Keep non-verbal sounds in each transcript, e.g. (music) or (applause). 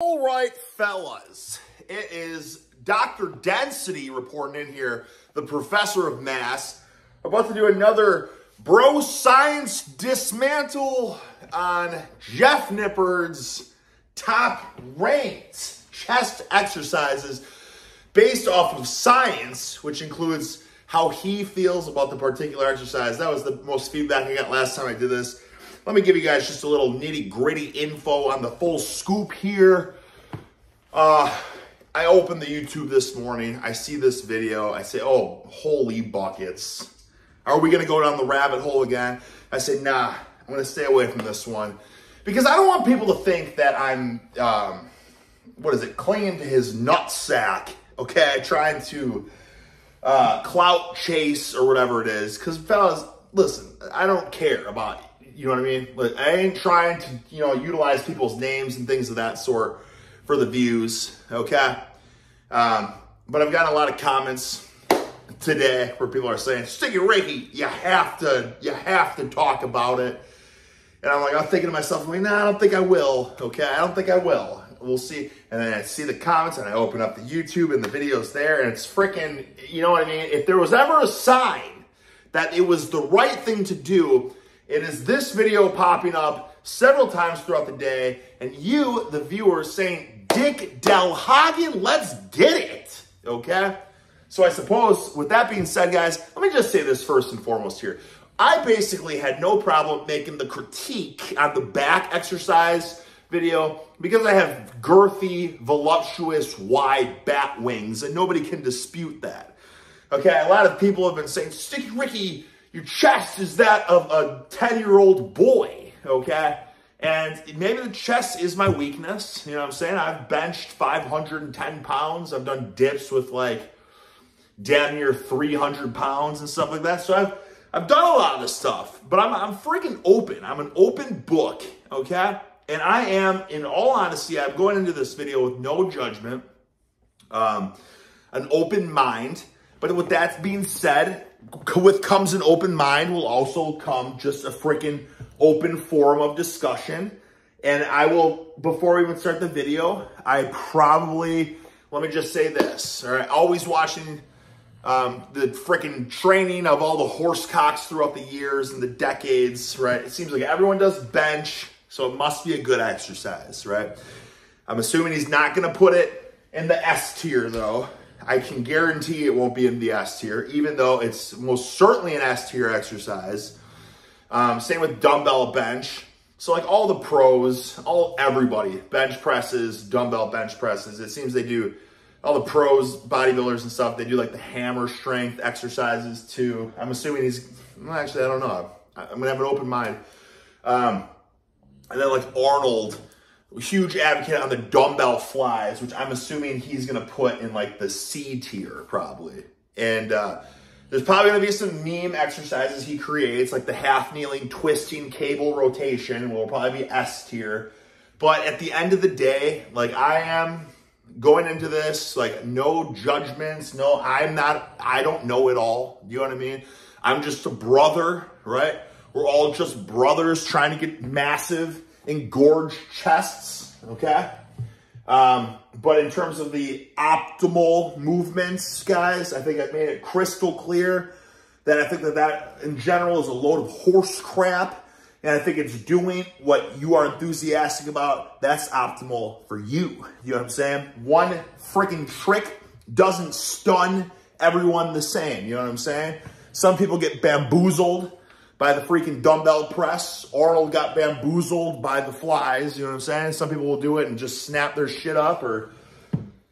All right, fellas, it is Dr. Density reporting in here, the professor of mass, about to do another bro science dismantle on Jeff Nippard's top ranked chest exercises based off of science, which includes how he feels about the particular exercise. That was the most feedback I got last time I did this. Let me give you guys just a little nitty gritty info on the full scoop here. Uh, I opened the YouTube this morning. I see this video. I say, oh, holy buckets. Are we going to go down the rabbit hole again? I say, nah, I'm going to stay away from this one. Because I don't want people to think that I'm, um, what is it, clinging to his nutsack, okay, trying to uh, clout chase or whatever it is. Because, fellas, listen, I don't care about you know what I mean? Like, I ain't trying to, you know, utilize people's names and things of that sort for the views, okay? Um, but I've gotten a lot of comments today where people are saying, Sticky Ricky, you have to, you have to talk about it. And I'm like, I'm thinking to myself, I'm like, nah, I don't think I will, okay? I don't think I will. We'll see. And then I see the comments and I open up the YouTube and the videos there and it's freaking, you know what I mean? If there was ever a sign that it was the right thing to do, it is this video popping up several times throughout the day, and you, the viewer, saying, Dick Delhagen, let's get it, okay? So I suppose, with that being said, guys, let me just say this first and foremost here. I basically had no problem making the critique on the back exercise video because I have girthy, voluptuous, wide bat wings, and nobody can dispute that. Okay, a lot of people have been saying, Sticky Ricky, your chest is that of a 10 year old boy, okay? And maybe the chest is my weakness. You know what I'm saying? I've benched 510 pounds. I've done dips with like damn near 300 pounds and stuff like that. So I've, I've done a lot of this stuff, but I'm, I'm freaking open. I'm an open book, okay? And I am, in all honesty, I'm going into this video with no judgment, um, an open mind. But with that being said, with comes an open mind will also come just a freaking open forum of discussion. And I will, before we even start the video, I probably, let me just say this, all right? Always watching um, the freaking training of all the horse cocks throughout the years and the decades, right? It seems like everyone does bench, so it must be a good exercise, right? I'm assuming he's not going to put it in the S tier, though. I can guarantee it won't be in the S tier, even though it's most certainly an S tier exercise. Um, same with dumbbell bench. So like all the pros, all everybody, bench presses, dumbbell bench presses, it seems they do, all the pros, bodybuilders and stuff, they do like the hammer strength exercises too. I'm assuming he's, well, actually, I don't know. I'm gonna have an open mind. Um, and then like Arnold, huge advocate on the dumbbell flies, which I'm assuming he's going to put in like the C tier probably. And uh, there's probably going to be some meme exercises he creates, like the half kneeling twisting cable rotation will probably be S tier. But at the end of the day, like I am going into this, like no judgments, no, I'm not, I don't know it all. You know what I mean? I'm just a brother, right? We're all just brothers trying to get massive engorged chests, okay? Um, but in terms of the optimal movements, guys, I think I made it crystal clear that I think that that in general is a load of horse crap. And I think it's doing what you are enthusiastic about. That's optimal for you. You know what I'm saying? One freaking trick doesn't stun everyone the same. You know what I'm saying? Some people get bamboozled by the freaking dumbbell press. Arnold got bamboozled by the flies, you know what I'm saying? Some people will do it and just snap their shit up or...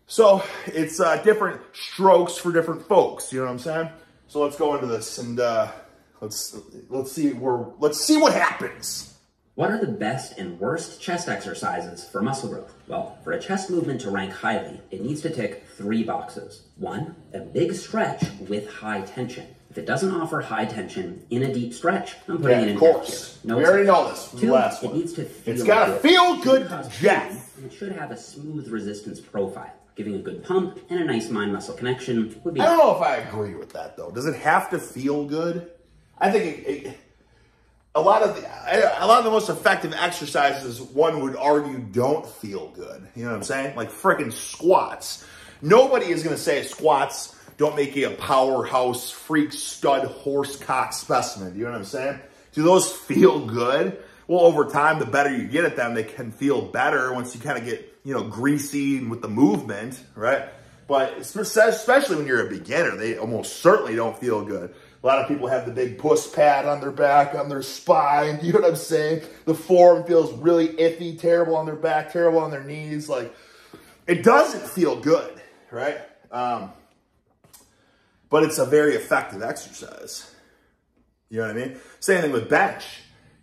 So it's uh, different strokes for different folks, you know what I'm saying? So let's go into this and uh, let's let's see where let's see what happens. What are the best and worst chest exercises for muscle growth? Well, for a chest movement to rank highly, it needs to tick three boxes. One, a big stretch with high tension. If it doesn't offer high tension in a deep stretch, I'm putting yeah, it in of course. No we already know this. Two, last it one. needs to feel It's got to feel good, Jeff. It should have a smooth resistance profile. Giving a good pump and a nice mind-muscle connection would be... I don't know if I agree with that, though. Does it have to feel good? I think it, it a lot of the, a lot of the most effective exercises one would argue don't feel good. You know what I'm saying? Like freaking squats. Nobody is going to say squats don't make you a powerhouse, freak, stud, horse cock specimen. You know what I'm saying? Do those feel good? Well, over time, the better you get at them, they can feel better once you kind of get, you know, greasy with the movement, right? But especially when you're a beginner, they almost certainly don't feel good. A lot of people have the big puss pad on their back, on their spine. (laughs) You know what I'm saying? The form feels really iffy, terrible on their back, terrible on their knees. Like, it doesn't feel good, right? Um, but it's a very effective exercise. You know what I mean? Same thing with bench.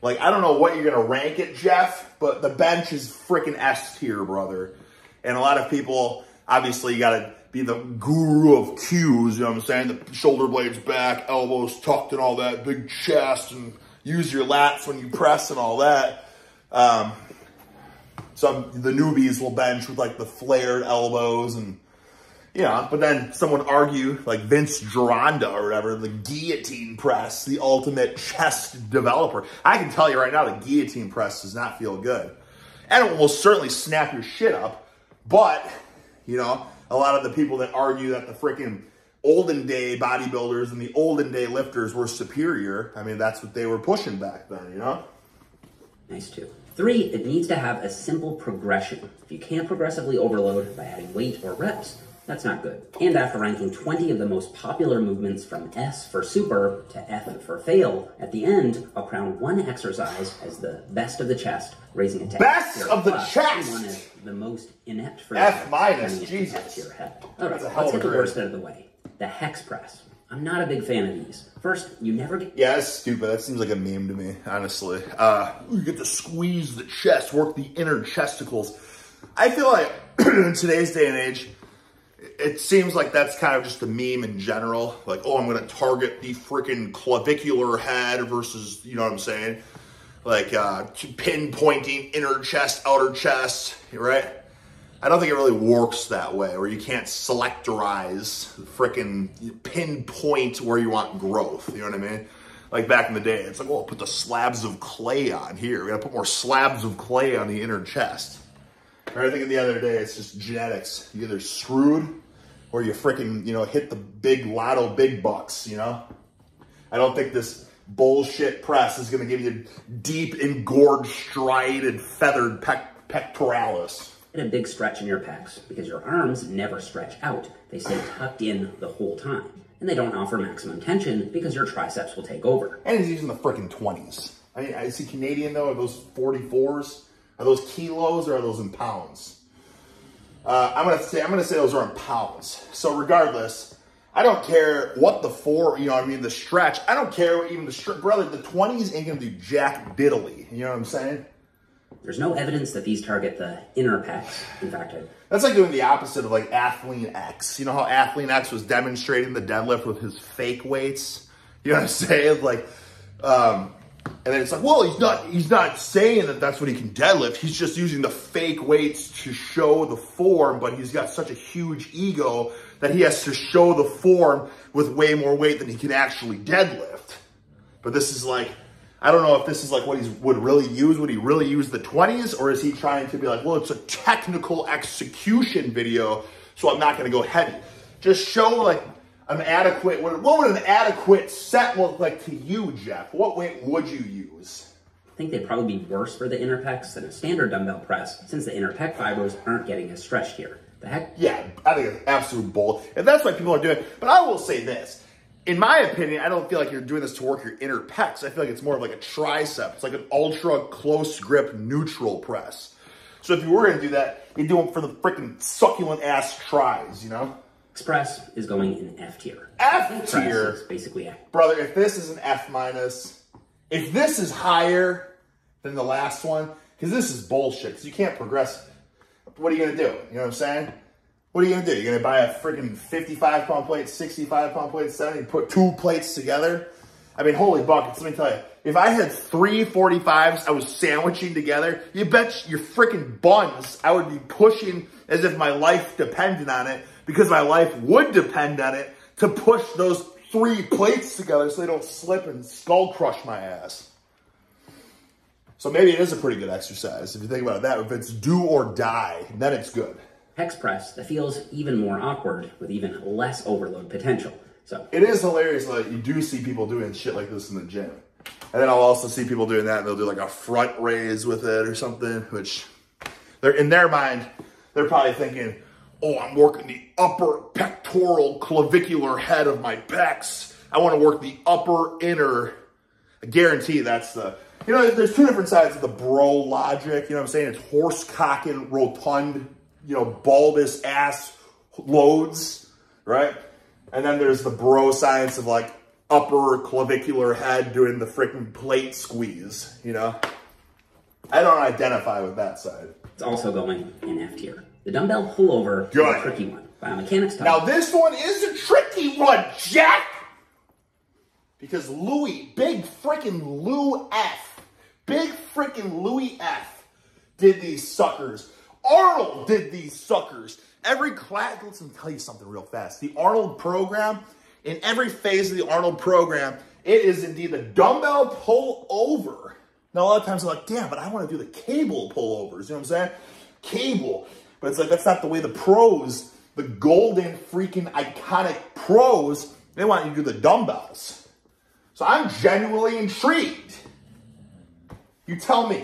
Like, I don't know what you're going to rank it, Jeff, but the bench is freaking S tier, brother. And a lot of people, obviously, you got to be the guru of cues, you know what I'm saying? The shoulder blades back, elbows tucked and all that, big chest, and use your lats when you press and all that. Um, some, the newbies will bench with like the flared elbows and yeah, but then someone argue, like Vince Gironda or whatever, the guillotine press, the ultimate chest developer. I can tell you right now, the guillotine press does not feel good. And it will certainly snap your shit up. But, you know, a lot of the people that argue that the freaking olden day bodybuilders and the olden day lifters were superior, I mean, that's what they were pushing back then, you know? Nice too. Three, it needs to have a simple progression. If you can't progressively overload by adding weight or reps, that's not good. And after ranking 20 of the most popular movements from S for super to F for fail, at the end, I'll crown one exercise as the best of the chest, raising it to best F of the chest. One is the most inept for F minus, Jesus. Your head. All right, let's get the worst out of the way. The hex press. I'm not a big fan of these. First, you never get. Yeah, that's stupid. That seems like a meme to me, honestly. Uh, you get to squeeze the chest, work the inner chesticles. I feel like (clears throat) in today's day and age, it seems like that's kind of just a meme in general. Like, oh, I'm going to target the freaking clavicular head versus, you know what I'm saying? Like, uh, pinpointing inner chest, outer chest, right? I don't think it really works that way, where you can't selectorize, freaking pinpoint where you want growth. You know what I mean? Like back in the day, it's like, well, put the slabs of clay on here. We gotta put more slabs of clay on the inner chest. I think the other day, it's just genetics. You either screwed or you freaking, you know, hit the big lotto big bucks, you know? I don't think this bullshit press is going to give you deep, engorged, striated, feathered pec pectoralis. And a big stretch in your pecs because your arms never stretch out. They stay tucked in the whole time. And they don't offer maximum tension because your triceps will take over. And he's using the freaking 20s. I mean, is he Canadian though? Are those 44s? Are those kilos or are those in pounds? Uh, I'm gonna say I'm gonna say those are in pounds. So regardless, I don't care what the four, you know, what I mean the stretch. I don't care what even the stretch, brother. The 20s ain't gonna do jack diddly. You know what I'm saying? There's no evidence that these target the inner pecs. In fact, I, that's like doing the opposite of like Athlean X. You know how Athlean X was demonstrating the deadlift with his fake weights? You know what I'm saying? Like, um, and then it's like, well, he's not he's not saying that that's what he can deadlift. He's just using the fake weights to show the form, but he's got such a huge ego that he has to show the form with way more weight than he can actually deadlift. But this is like, I don't know if this is like what he would really use. Would he really use the 20s? Or is he trying to be like, well, it's a technical execution video, so I'm not going to go heavy. Just show like an adequate, what, what would an adequate set look like to you, Jeff? What weight would you use? I think they'd probably be worse for the inner pecs than a standard dumbbell press since the inner pec fibers aren't getting as stretched here. The heck? Yeah, I think it's absolute bull. And that's why people are doing it. But I will say this. In my opinion, I don't feel like you're doing this to work your inner pecs. I feel like it's more of like a tricep. It's like an ultra close grip neutral press. So if you were going to do that, you'd do them for the freaking succulent ass tries, you know? Hex press is going in F tier. F tier? basically F. Brother, if this is an F minus, if this is higher than the last one, because this is bullshit, because you can't progress. What are you going to do? You know what I'm saying? What are you going to do? You're going to buy a freaking 55 pound plate, 65 pound plate, 70, put two plates together? I mean, holy buckets, let me tell you. If I had three 45s I was sandwiching together, you bet your freaking buns I would be pushing as if my life depended on it because my life would depend on it to push those three plates together so they don't slip and skull crush my ass. So maybe it is a pretty good exercise. If you think about that, if it's do or die, then it's good. Hex press that feels even more awkward with even less overload potential. So It is hilarious that you do see people doing shit like this in the gym. And then I'll also see people doing that and they'll do like a front raise with it or something, which they're in their mind, they're probably thinking, oh, I'm working the upper pectoral clavicular head of my pecs. I want to work the upper inner. I guarantee that's the, you know, there's two different sides of the bro logic. You know what I'm saying? It's horse cocking, rotund, you know, bulbous ass loads, right? And then there's the bro science of like upper clavicular head doing the freaking plate squeeze, you know? I don't identify with that side. it's also going in F tier. The dumbbell pullover is a tricky one. Biomechanics Now this one is a tricky one, Jack! Because Louis, big freaking Lou F, big freaking Louis F did these suckers. Arnold did these suckers. Every class, let's me tell you something real fast. The Arnold program, in every phase of the Arnold program, it is indeed the dumbbell pull over. Now, a lot of times I'm like, damn, but I want to do the cable pullovers. You know what I'm saying? Cable. But it's like, that's not the way the pros, the golden freaking iconic pros, they want you to do the dumbbells. So I'm genuinely intrigued. You tell me.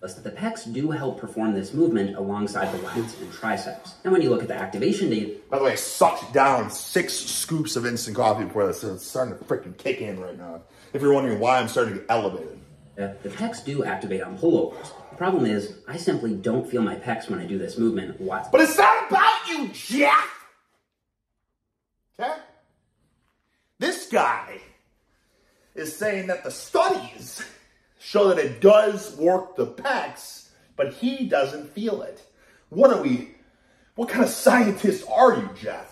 that the pecs do help perform this movement alongside the lats and triceps. And when you look at the activation data, By the way, I sucked down six scoops of instant coffee before this, so it's starting to freaking kick in right now. If you're wondering why I'm starting to get elevated. The pecs do activate on pullovers. Problem is, I simply don't feel my pecs when I do this movement. What? But it's not about you, Jack! Okay? This guy is saying that the studies show that it does work the pecs, but he doesn't feel it. What are we, what kind of scientist are you, Jeff?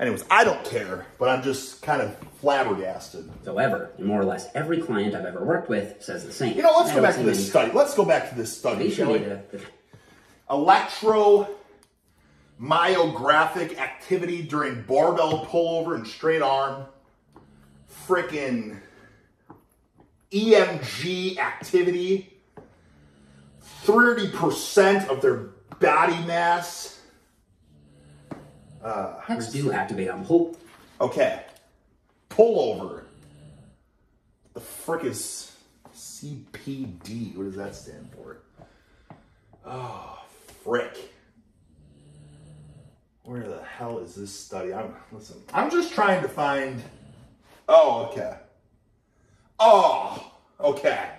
Anyways, I don't care, but I'm just kind of flabbergasted. However, more or less every client I've ever worked with says the same. You know, let's I go back to this study. Let's go back to this study, shall we? electromyographic activity during barbell pullover and straight arm, freaking EMG activity, 30% of their body mass. Uh, Pecs do activate on pull. Okay, pullover. The frick is CPD? What does that stand for? Oh, frick. Where the hell is this study? I'm listen. I'm just trying to find. Oh, okay. Oh, okay.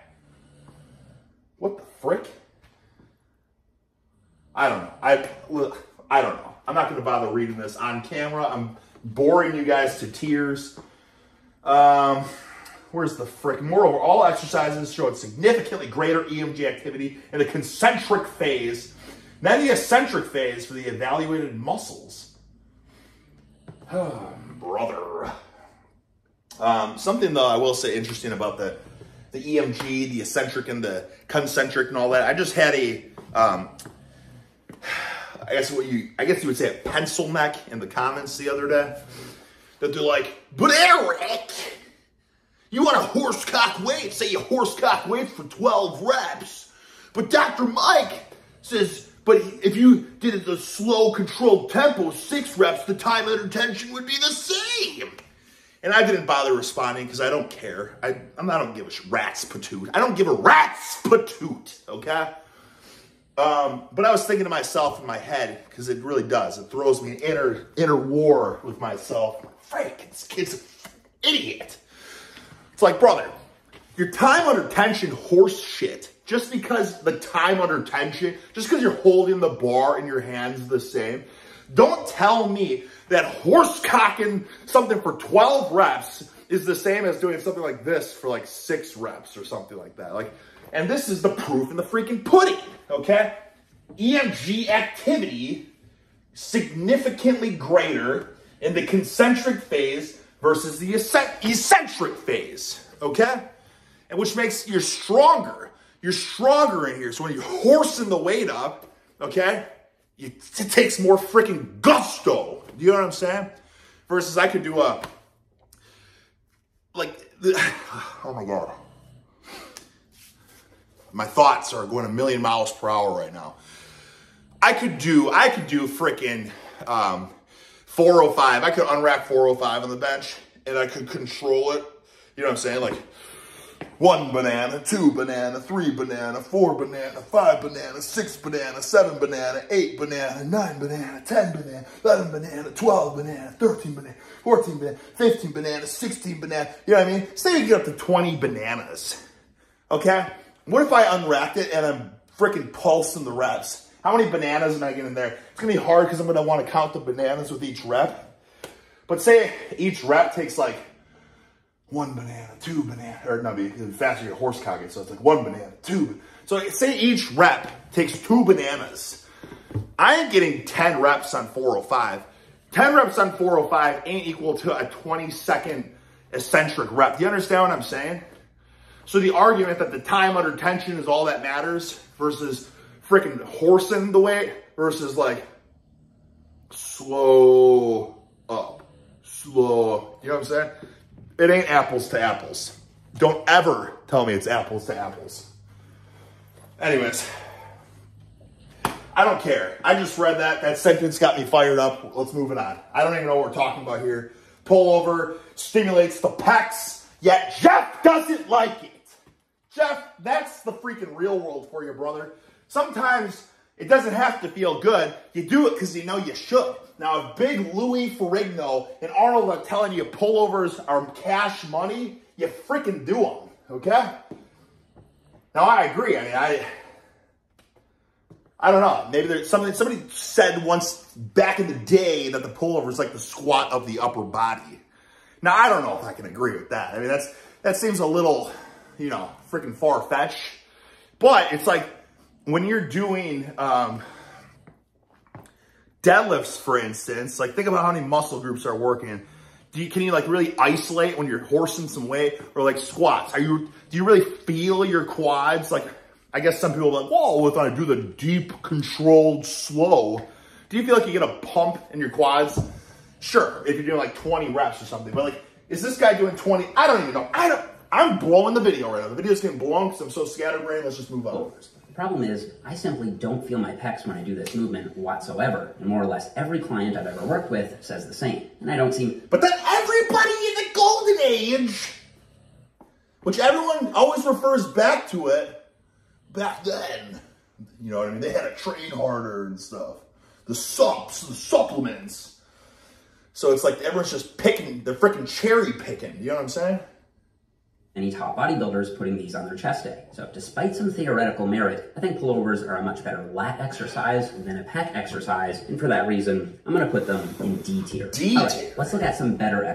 What the frick? I don't know. I look. I don't know. I'm not going to bother reading this on camera. I'm boring you guys to tears. Um, where's the frick? Moreover, all exercises showed significantly greater EMG activity in the concentric phase than the eccentric phase for the evaluated muscles. Oh, (sighs) brother. Um, something though I will say interesting about the the EMG, the eccentric and the concentric and all that. I just had a um, I guess what you I guess you would say a pencil neck in the comments the other day. That they're like, but Eric, you want a horsecock weight? Say you horsecock weights for 12 reps. But Dr. Mike says, but if you did it a slow, controlled tempo, six reps, the time under tension would be the same. And I didn't bother responding because I don't care. I, I'm, I don't give a rat's patoot. I don't give a rat's patoot, okay? Um, but I was thinking to myself in my head, because it really does. It throws me an inner inner war with myself. Frank, this kid's an idiot. It's like, brother, your time under tension horse shit. Just because the time under tension, just because you're holding the bar in your hands the same, don't tell me that horse cocking something for 12 reps is the same as doing something like this for like six reps or something like that. Like, and this is the proof in the freaking pudding, okay? EMG activity significantly greater in the concentric phase versus the eccentric phase, okay? And which makes you're stronger. You're stronger in here. So when you're horsing the weight up, okay, you, it takes more freaking gusto. Do you know what I'm saying? Versus I could do a, like, (sighs) oh my God. My thoughts are going a million miles per hour right now. I could do, I could do freaking um, 405. I could unrack 405 on the bench and I could control it. You know what I'm saying? Like one banana, two banana, three banana, four banana, five banana, six banana, seven banana, eight banana, nine banana, ten banana, eleven banana, twelve banana, thirteen banana, fourteen banana, fifteen banana, sixteen banana. You know what I mean? Say you get up to 20 bananas. Okay? What if I unwrapped it and I'm freaking pulsing the reps? How many bananas am I getting in there? It's gonna be hard because I'm gonna want to count the bananas with each rep. But say each rep takes like one banana, two banana, or be faster your horse cogging, so it's like one banana, two. So say each rep takes two bananas. I am getting 10 reps on 405. 10 reps on 405 ain't equal to a 20 second eccentric rep. Do you understand what I'm saying? So the argument that the time under tension is all that matters versus freaking horsing the weight versus like slow up, slow. You know what I'm saying? It ain't apples to apples. Don't ever tell me it's apples to apples. Anyways, I don't care. I just read that. That sentence got me fired up. Let's move it on. I don't even know what we're talking about here. Pullover stimulates the pecs, yet Jeff doesn't like it. Jeff, that's the freaking real world for you, brother. Sometimes it doesn't have to feel good. You do it because you know you should. Now, if Big Louis Ferrigno and Arnold are telling you pullovers are cash money, you freaking do them, okay? Now, I agree. I mean, I... I don't know. Maybe there's something somebody said once back in the day that the pullover is like the squat of the upper body. Now I don't know if I can agree with that. I mean that's that seems a little, you know, freaking far fetched. But it's like when you're doing um, deadlifts, for instance, like think about how many muscle groups are working. Do you, can you like really isolate when you're horsing some weight or like squats? Are you, do you really feel your quads? Like, I guess some people are like, whoa, if I do the deep, controlled, slow, do you feel like you get a pump in your quads? Sure, if you're doing like 20 reps or something, but like, is this guy doing 20? I don't even know. I don't, I'm blowing the video right now. The video's getting blown because I'm so scatterbrained. Let's just move on. The problem is, I simply don't feel my pecs when I do this movement whatsoever. And more or less every client I've ever worked with says the same. And I don't seem. But then everybody in the golden age, which everyone always refers back to it, back then, you know what I mean? They had to train harder and stuff. The sups, the supplements. So it's like everyone's just picking, they're freaking cherry picking. You know what I'm saying? Any top bodybuilders putting these on their chest day. So despite some theoretical merit, I think pullovers are a much better lat exercise than a pec exercise, and for that reason, I'm gonna put them in D tier. D tier? let's look at some better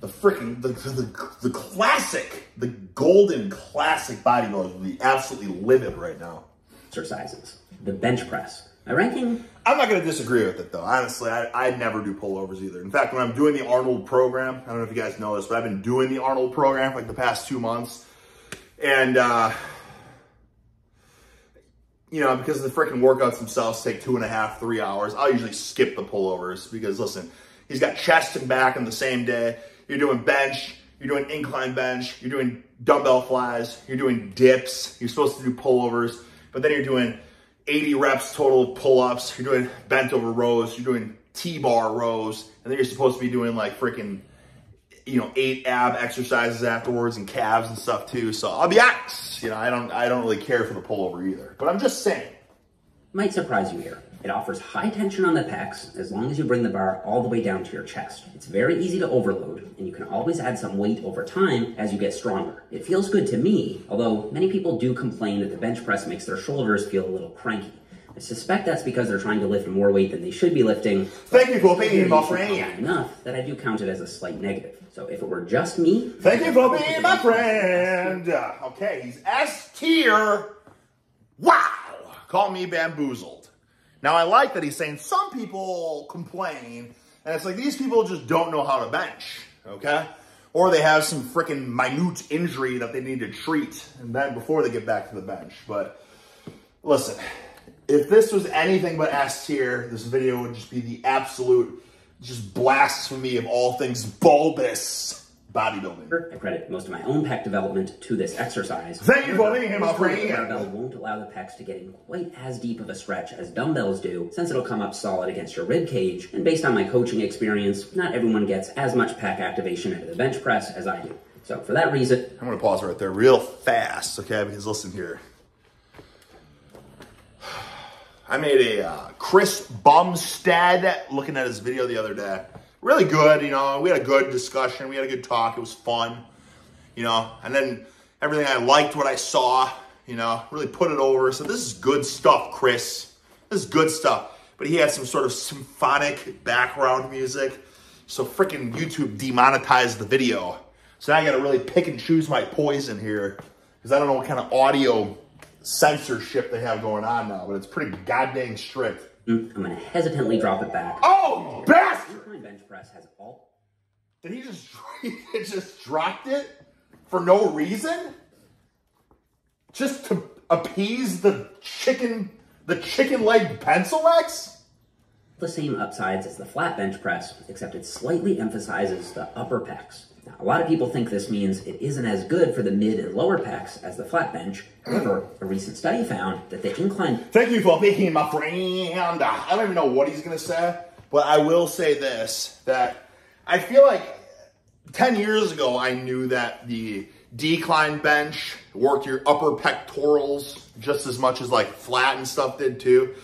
the freaking the, the, the classic, the golden classic bodybuilders be absolutely livid right now. Exercises. The bench press. My ranking. I'm not going to disagree with it though. Honestly, I, I never do pullovers either. In fact, when I'm doing the Arnold program, I don't know if you guys know this, but I've been doing the Arnold program for like the past two months. And, uh, you know, because the freaking workouts themselves take two and a half, three hours, I'll usually skip the pullovers because listen, he's got chest and back on the same day. You're doing bench, you're doing incline bench, you're doing dumbbell flies, you're doing dips, you're supposed to do pullovers, but then you're doing 80 reps total pull-ups. You're doing bent over rows. You're doing T-bar rows. And then you're supposed to be doing like freaking, you know, eight ab exercises afterwards and calves and stuff too. So I'll be honest, you know, I don't, I don't really care for the pullover either. But I'm just saying. Might surprise you here. It offers high tension on the pecs as long as you bring the bar all the way down to your chest. It's very easy to overload, and you can always add some weight over time as you get stronger. It feels good to me, although many people do complain that the bench press makes their shoulders feel a little cranky. I suspect that's because they're trying to lift more weight than they should be lifting. Thank you for being my friend. Enough that I do count it as a slight negative. So if it were just me... Thank you for being my friend. Okay, he's S tier. Wow. Call me bamboozled. Now, I like that he's saying some people complain, and it's like these people just don't know how to bench, okay? Or they have some freaking minute injury that they need to treat, and then before they get back to the bench. But listen, if this was anything but S tier, this video would just be the absolute just blasphemy of all things bulbous. Bodybuilding. I credit most of my own pec development to this exercise. Thank you for being here, my friend. barbell won't allow the pecs to get in quite as deep of a stretch as dumbbells do, since it'll come up solid against your rib cage. And based on my coaching experience, not everyone gets as much pec activation out of the bench press as I do. So for that reason, I'm gonna pause right there real fast, okay? Because listen here. (sighs) I made a uh, Chris Bumstead looking at his video the other day. Really good, you know. We had a good discussion. We had a good talk. It was fun, you know. And then everything I liked what I saw, you know, really put it over. So this is good stuff, Chris. This is good stuff. But he had some sort of symphonic background music. So freaking YouTube demonetized the video. So now I gotta really pick and choose my poison here. Because I don't know what kind of audio censorship they have going on now, but it's pretty goddamn strict. I'm gonna hesitantly drop it back. Oh, bastard! Incline bench press has all Did he just (laughs) he just dropped it for no reason? Just to appease the chicken the chicken leg pencil X? the same upsides as the flat bench press, except it slightly emphasizes the upper pecs. Now, a lot of people think this means it isn't as good for the mid and lower pecs as the flat bench. However, a recent study found that the incline Thank you for being my friend. I don't even know what he's gonna say, but I will say this: that I feel like ten years ago I knew that the decline bench worked your upper pectorals just as much as like flat and stuff did too.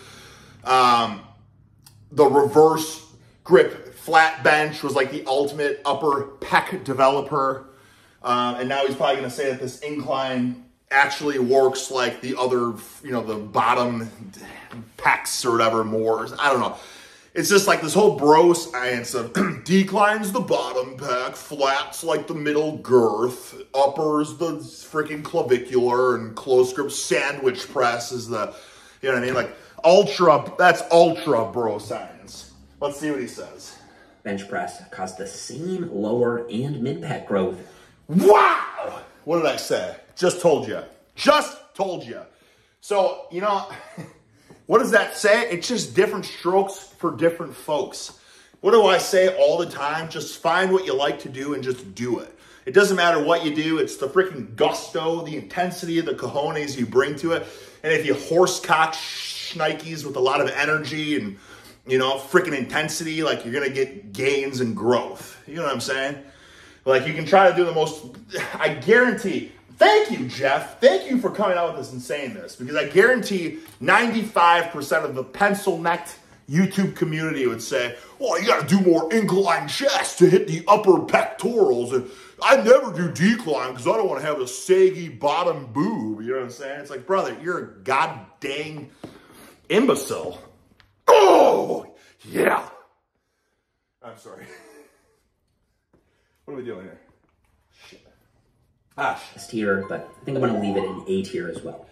Um, the reverse grip flat bench was like the ultimate upper pec developer. Um, and now he's probably going to say that this incline actually works like the other, you know, the bottom pecs or whatever more. I don't know. It's just like this whole bro science of (clears throat) declines the bottom pec, flats like the middle girth, uppers the freaking clavicular, and close grip sandwich press is the, you know what I mean? Like ultra, that's ultra bro science. Let's see what he says. Bench press caused the same lower and mid pec growth Wow! What did I say? Just told you. Just told you. So, you know, (laughs) what does that say? It's just different strokes for different folks. What do I say all the time? Just find what you like to do and just do it. It doesn't matter what you do. It's the freaking gusto, the intensity, of the cojones you bring to it. And if you horsecock schnikes with a lot of energy and, you know, freaking intensity, like you're to get gains and growth. You know what I'm saying? Like you can try to do the most. (sighs) I guarantee. Thank you, Jeff. Thank you for coming out with this and saying this because I guarantee 95% of the pencil necked YouTube community would say, "Well, you got to do more incline chest to hit the upper pectorals." And I never do decline because I don't want to have a saggy bottom boob. You know what I'm saying? It's like, brother, you're a god dang imbecile. Oh, yeah. I'm sorry. (laughs) What are we doing here? Shit. Ah, shit. S tier, but I think I'm going to leave it in A tier as well.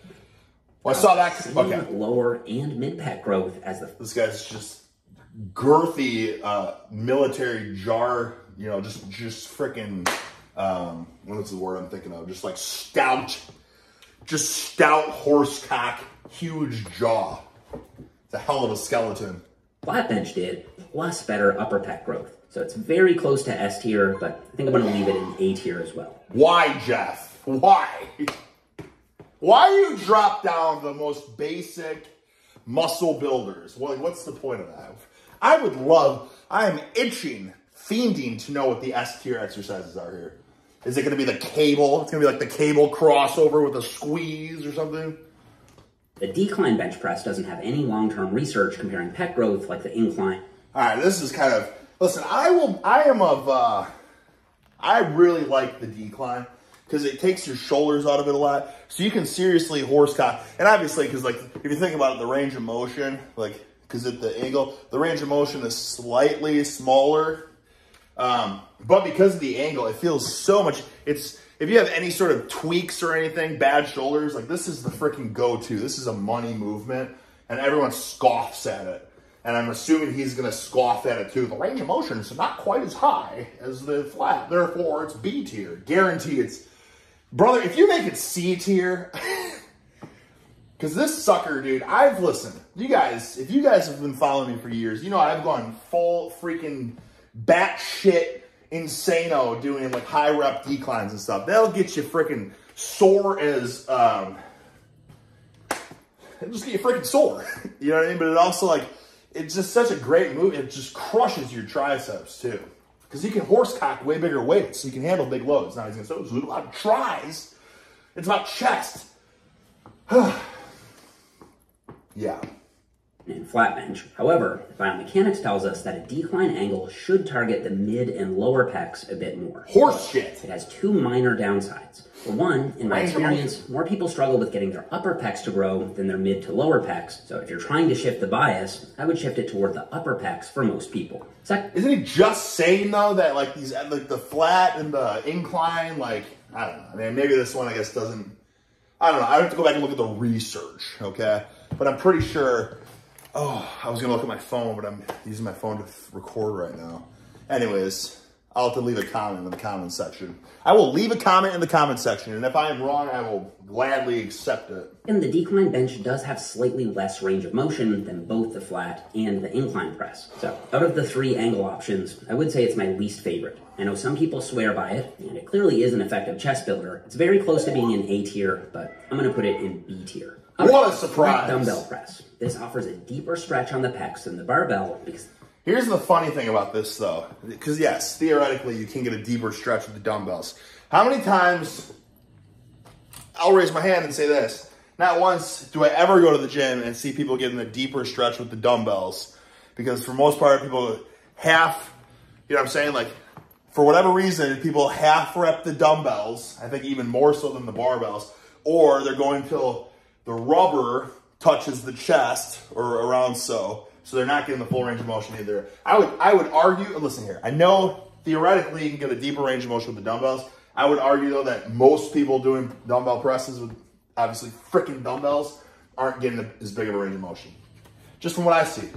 Well, I saw that. Okay. lower and mid pec growth as the This guy's just girthy uh, military jar, you know, just just freaking um, what's the word I'm thinking of? Just like stout, just stout horsecock, huge jaw. It's a hell of a skeleton. flat bench did, plus better upper pec growth. So it's very close to S tier, but I think I'm going to leave it in A tier as well. Why, Jeff? Why? Why you drop down the most basic muscle builders? Well, what's the point of that? I would love, I am itching, fiending to know what the S tier exercises are here. Is it going to be the cable? It's going to be like the cable crossover with a squeeze or something? The decline bench press doesn't have any long-term research comparing pec growth like the incline. All right, this is kind of, listen, I will, I am of, uh, I really like the decline because it takes your shoulders out of it a lot. So you can seriously horsecock. And obviously, because like, if you think about it, the range of motion, like, because at the angle, the range of motion is slightly smaller. Um, but because of the angle, it feels so much, it's, if you have any sort of tweaks or anything, bad shoulders, like this is the freaking go-to. This is a money movement and everyone scoffs at it. And I'm assuming he's going to scoff at it too. The range of motion is not quite as high as the flat. Therefore, it's B tier. Guarantee it's, brother, if you make it C tier, (laughs) because this sucker, dude, I've listened. You guys, if you guys have been following me for years, you know I've gone full freaking batshit insano doing like high rep declines and stuff. That'll get you freaking sore as um it'll just get you freaking sore. (laughs) you know what I mean? But it also like it's just such a great move. It just crushes your triceps too. Because you can horse cock way bigger weights, so you can handle big loads. Now he's gonna say, oh, it's about tries. It's about chest. (sighs) yeah. And flat bench. However, biomechanics tells us that a decline angle should target the mid and lower pecs a bit more. Horseshit! It has two minor downsides. For one, in my experience, more people struggle with getting their upper pecs to grow than their mid to lower pecs. So if you're trying to shift the bias, I would shift it toward the upper pecs for most people. Sec- Isn't he just saying though that like these uh, like the flat and the incline, like I don't know. I mean maybe this one I guess doesn't I don't know. I have to go back and look at the research, okay? But I'm pretty sure oh, I was gonna look at my phone, but I'm using my phone to record right now. Anyways, I'll have to leave a comment in the comment section. I will leave a comment in the comment section, and if I am wrong, I will gladly accept it. And the decline bench does have slightly less range of motion than both the flat and the incline press. So, out of the three angle options, I would say it's my least favorite. I know some people swear by it, and it clearly is an effective chest builder. It's very close to being in A tier, but I'm gonna put it in B tier. What a surprise. Dumbbell press. This offers a deeper stretch on the pecs than the barbell because Here's the funny thing about this though, because yes, theoretically you can get a deeper stretch with the dumbbells. How many times, I'll raise my hand and say this, not once do I ever go to the gym and see people getting a deeper stretch with the dumbbells. Because for most part, people half, you know what I'm saying? Like, for whatever reason, people half rep the dumbbells, I think even more so than the barbells, or they're going till the rubber touches the chest or around so. So they're not getting the full range of motion either. I would I would argue, listen here, I know theoretically you can get a deeper range of motion with the dumbbells. I would argue though that most people doing dumbbell presses with obviously freaking dumbbells aren't getting as big of a range of motion. Just from what I see.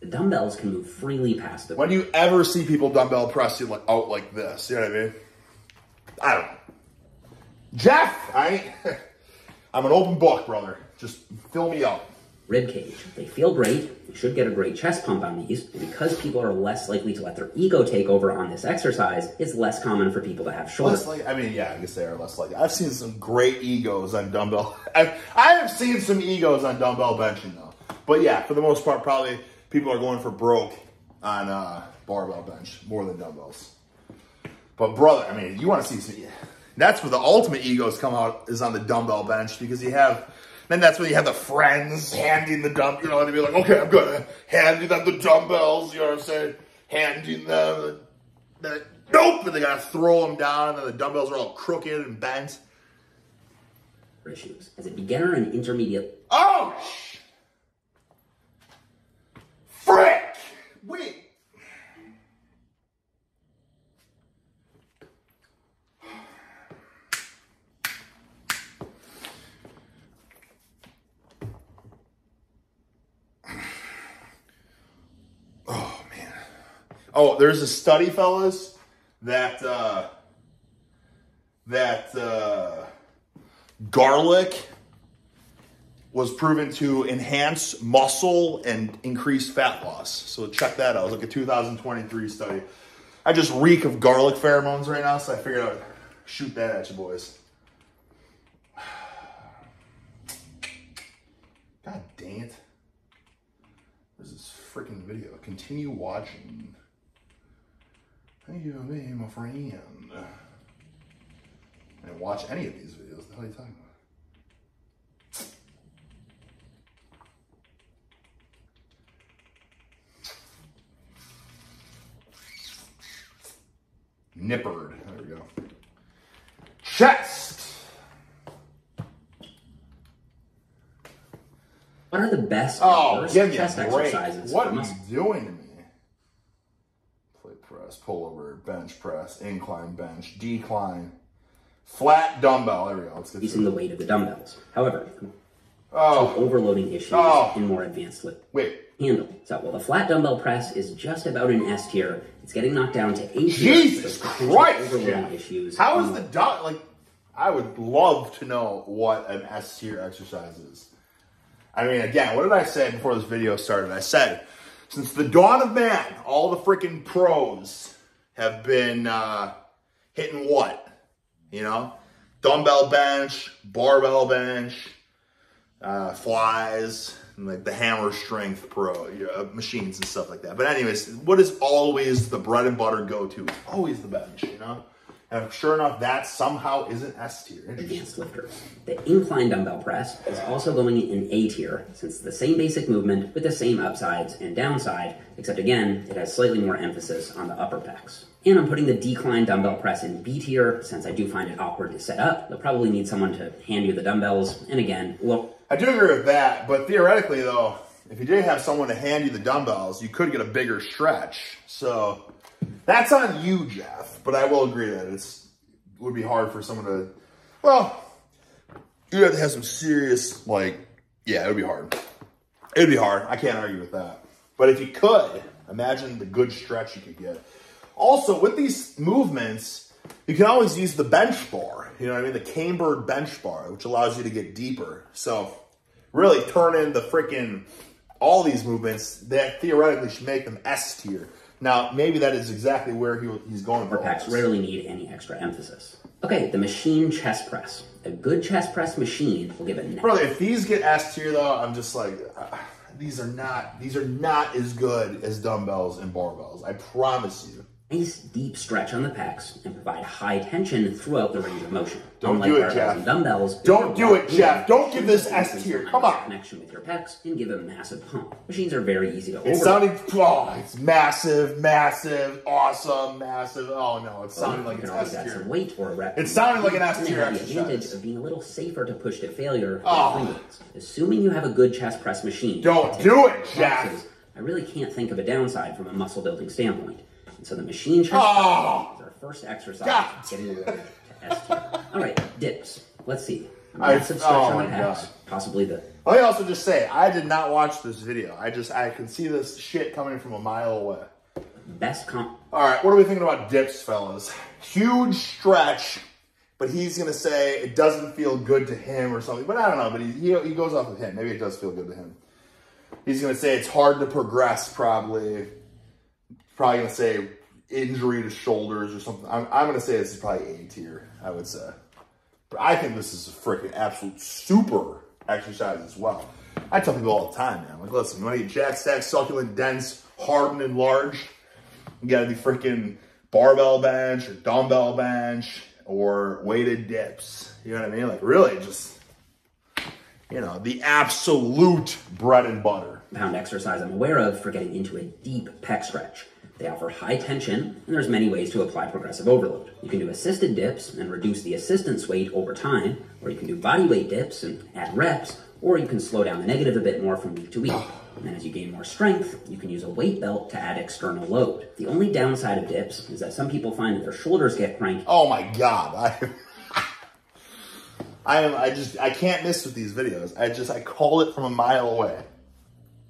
the dumbbells can move freely past the When do you ever see people dumbbell press you like out like this? You know what I mean? I don't know. Jeff, I ain't, (laughs) I'm an open book, brother. Just fill me up. rib cage. They feel great. You should get a great chest pump on these. And because people are less likely to let their ego take over on this exercise, it's less common for people to have shoulders. Less like, I mean, yeah, I guess they are less like. I've seen some great egos on dumbbell. (laughs) I've, I have seen some egos on dumbbell benching though. But yeah, for the most part, probably people are going for broke on uh, barbell bench more than dumbbells. But brother, I mean, you want to see some. That's where the ultimate egos come out is on the dumbbell bench because you have. Then that's when you have the friends handing the dumb. You know, and be like, okay, I'm gonna hand you them the dumbbells. You know what I'm saying? Handing them. The, nope, and they gotta throw them down, and then the dumbbells are all crooked and bent. issues. As a beginner and intermediate, Oh, frick! Wait. Oh, there's a study, fellas, that uh, that uh, garlic was proven to enhance muscle and increase fat loss. So check that out. It was like a 2023 study. I just reek of garlic pheromones right now, so I figured I'd shoot that at you boys. God dang it. This is freaking video. Continue watching. Thank you for being my friend. I didn't watch any of these videos. The hell are you talking about? Nippard. There we go. Chest. what are the best Oh, give chest exercises What are you doing me? Press, pull over, bench press, incline bench, decline, flat dumbbell. There we go. Let's get Using the weight of the dumbbells. However, Oh, overloading issues Oh. in more advanced lift. wait. handle. So while the flat dumbbell press is just about an S tier, it's getting knocked down to A tier. Jesus Christ, overloading Jeff. issues. How is the dot like? I would love to know what an S tier exercise is. I mean, again, what did I say before this video started? I said, since the dawn of man, all the freaking pros have been uh, hitting what? You know, dumbbell bench, barbell bench, uh, flies, and like the hammer strength pro know, machines and stuff like that. But anyways, what is always the bread and butter go to? It's always the bench, you know. And sure enough, that somehow isn't S tier. Advanced lifters. The incline dumbbell press is also going in A tier, since it's the same basic movement with the same upsides and downside, except again, it has slightly more emphasis on the upper pecs. And I'm putting the decline dumbbell press in B tier, since I do find it awkward to set up. You'll probably need someone to hand you the dumbbells, and again, look. I do agree with that, but theoretically though, if you did have someone to hand you the dumbbells, you could get a bigger stretch. So that's on you, Jeff. But I will agree that it's it would be hard for someone to. Well, you'd have to have some serious like. Yeah, it would be hard. It would be hard. I can't argue with that. But if you could, imagine the good stretch you could get. Also, with these movements, you can always use the bench bar. You know what I mean? The cambered bench bar, which allows you to get deeper. So really turn in the freaking all these movements that theoretically should make them S tier. Now, maybe that is exactly where he, he's going. Pecs rarely need any extra emphasis. Okay, the machine chest press. A good chest press machine will give it. Brother, if these get S tier though, I'm just like, uh, these are not. These are not as good as dumbbells and barbells. I promise you nice deep stretch on the pecs and provide high tension throughout the range of motion. Don't Unlike do it, Jeff. dumbbells. Don't do it, Jeff. Don't give this S tier. Come on. Connection with your pecs and give a massive pump. Machines are very easy to. It's sounding. Oh, it's massive, massive, awesome, massive. Oh no, it's sounding like it's S tier. Some weight or a rep. It sounded like an S tier. The advantage of being a little safer to push to failure. Oh. Assuming you have a good chest press machine. Don't do it, Jeff. I really can't think of a downside from a muscle building standpoint. And so the machine chest oh, is our first exercise. God. Getting to S tier. All right, dips. Let's see. Massive stretch oh on the pecs. Possibly the. Let me also just say, I did not watch this video. I just I can see this shit coming from a mile away. Best comp. All right, what are we thinking about dips, fellas? Huge stretch, but he's gonna say it doesn't feel good to him or something. But I don't know. But he he, he goes off with him. Maybe it does feel good to him. He's gonna say it's hard to progress, probably probably going to say injury to shoulders or something. I'm, I'm going to say this is probably A tier, I would say. But I think this is a freaking absolute super exercise as well. I tell people all the time, man. Like, listen, you want to get jack stack, succulent, dense, hardened, and large? You got to be freaking barbell bench or dumbbell bench or weighted dips. You know what I mean? Like, really, just, you know, the absolute bread and butter. Pound exercise I'm aware of for getting into a deep pec stretch. They offer high tension, and there's many ways to apply progressive overload. You can do assisted dips and reduce the assistance weight over time, or you can do body weight dips and add reps, or you can slow down the negative a bit more from week to week. And as you gain more strength, you can use a weight belt to add external load. The only downside of dips is that some people find that their shoulders get cranked. Oh my god, I (laughs) I am I just I can't miss with these videos. I just I call it from a mile away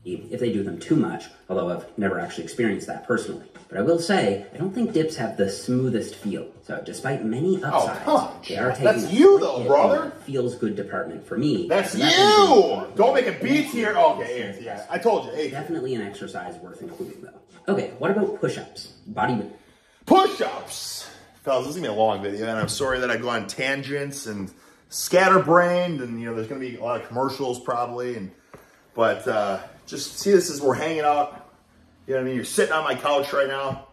if they do them too much, although I've never actually experienced that personally. But I will say, I don't think dips have the smoothest feel. So despite many oh, upsides, oh, they are taking That's you though, brother. Feels good department for me. That's you! Don't make a beat here. Okay, yeah, I told you. Hey. Definitely an exercise worth including though. Okay, what about push-ups? Body. Push-ups! Fellas, this is gonna be a long video, and I'm sorry that I go on tangents and scatterbrained, and you know, there's gonna be a lot of commercials probably, and but uh just see this as we're hanging out. You know what I mean? You're sitting on my couch right now.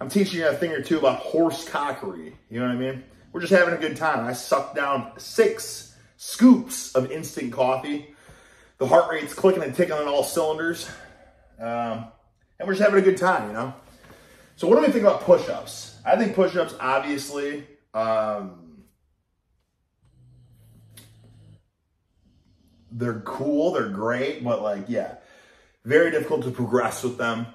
I'm teaching you a thing or two about horse cockery. You know what I mean? We're just having a good time. I sucked down six scoops of instant coffee. The heart rate's clicking and ticking on all cylinders. Um, and we're just having a good time, you know? So what do we think about push-ups? I think push-ups, obviously, um, they're cool, they're great, but like, yeah, very difficult to progress with them.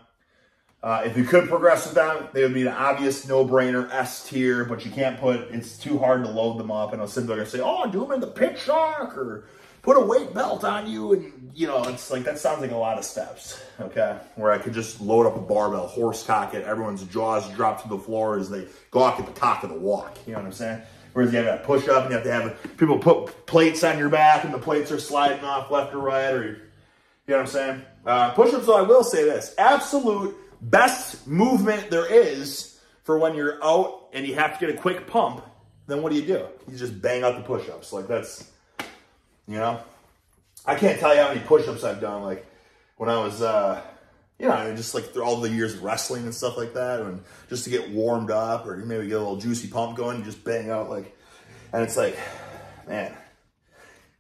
Uh, if you could progress with them, they would be an obvious no-brainer S tier, but you can't put, it's too hard to load them up. And are going to say, oh, do them in the pitch shock or put a weight belt on you. And, you know, it's like, that sounds like a lot of steps, okay? Where I could just load up a barbell, horse cock it, everyone's jaws drop to the floor as they go out at the cock of the walk. You know what I'm saying? Whereas you have to push up and you have to have people put plates on your back and the plates are sliding off left or right or, you know what I'm saying? Uh, push-ups, though, I will say this. Absolute best movement there is for when you're out and you have to get a quick pump, then what do you do? You just bang out the push-ups. Like that's, you know, I can't tell you how many push-ups I've done. Like when I was, uh, you know, just like through all the years of wrestling and stuff like that, and just to get warmed up or maybe get a little juicy pump going, you just bang out like, and it's like, man,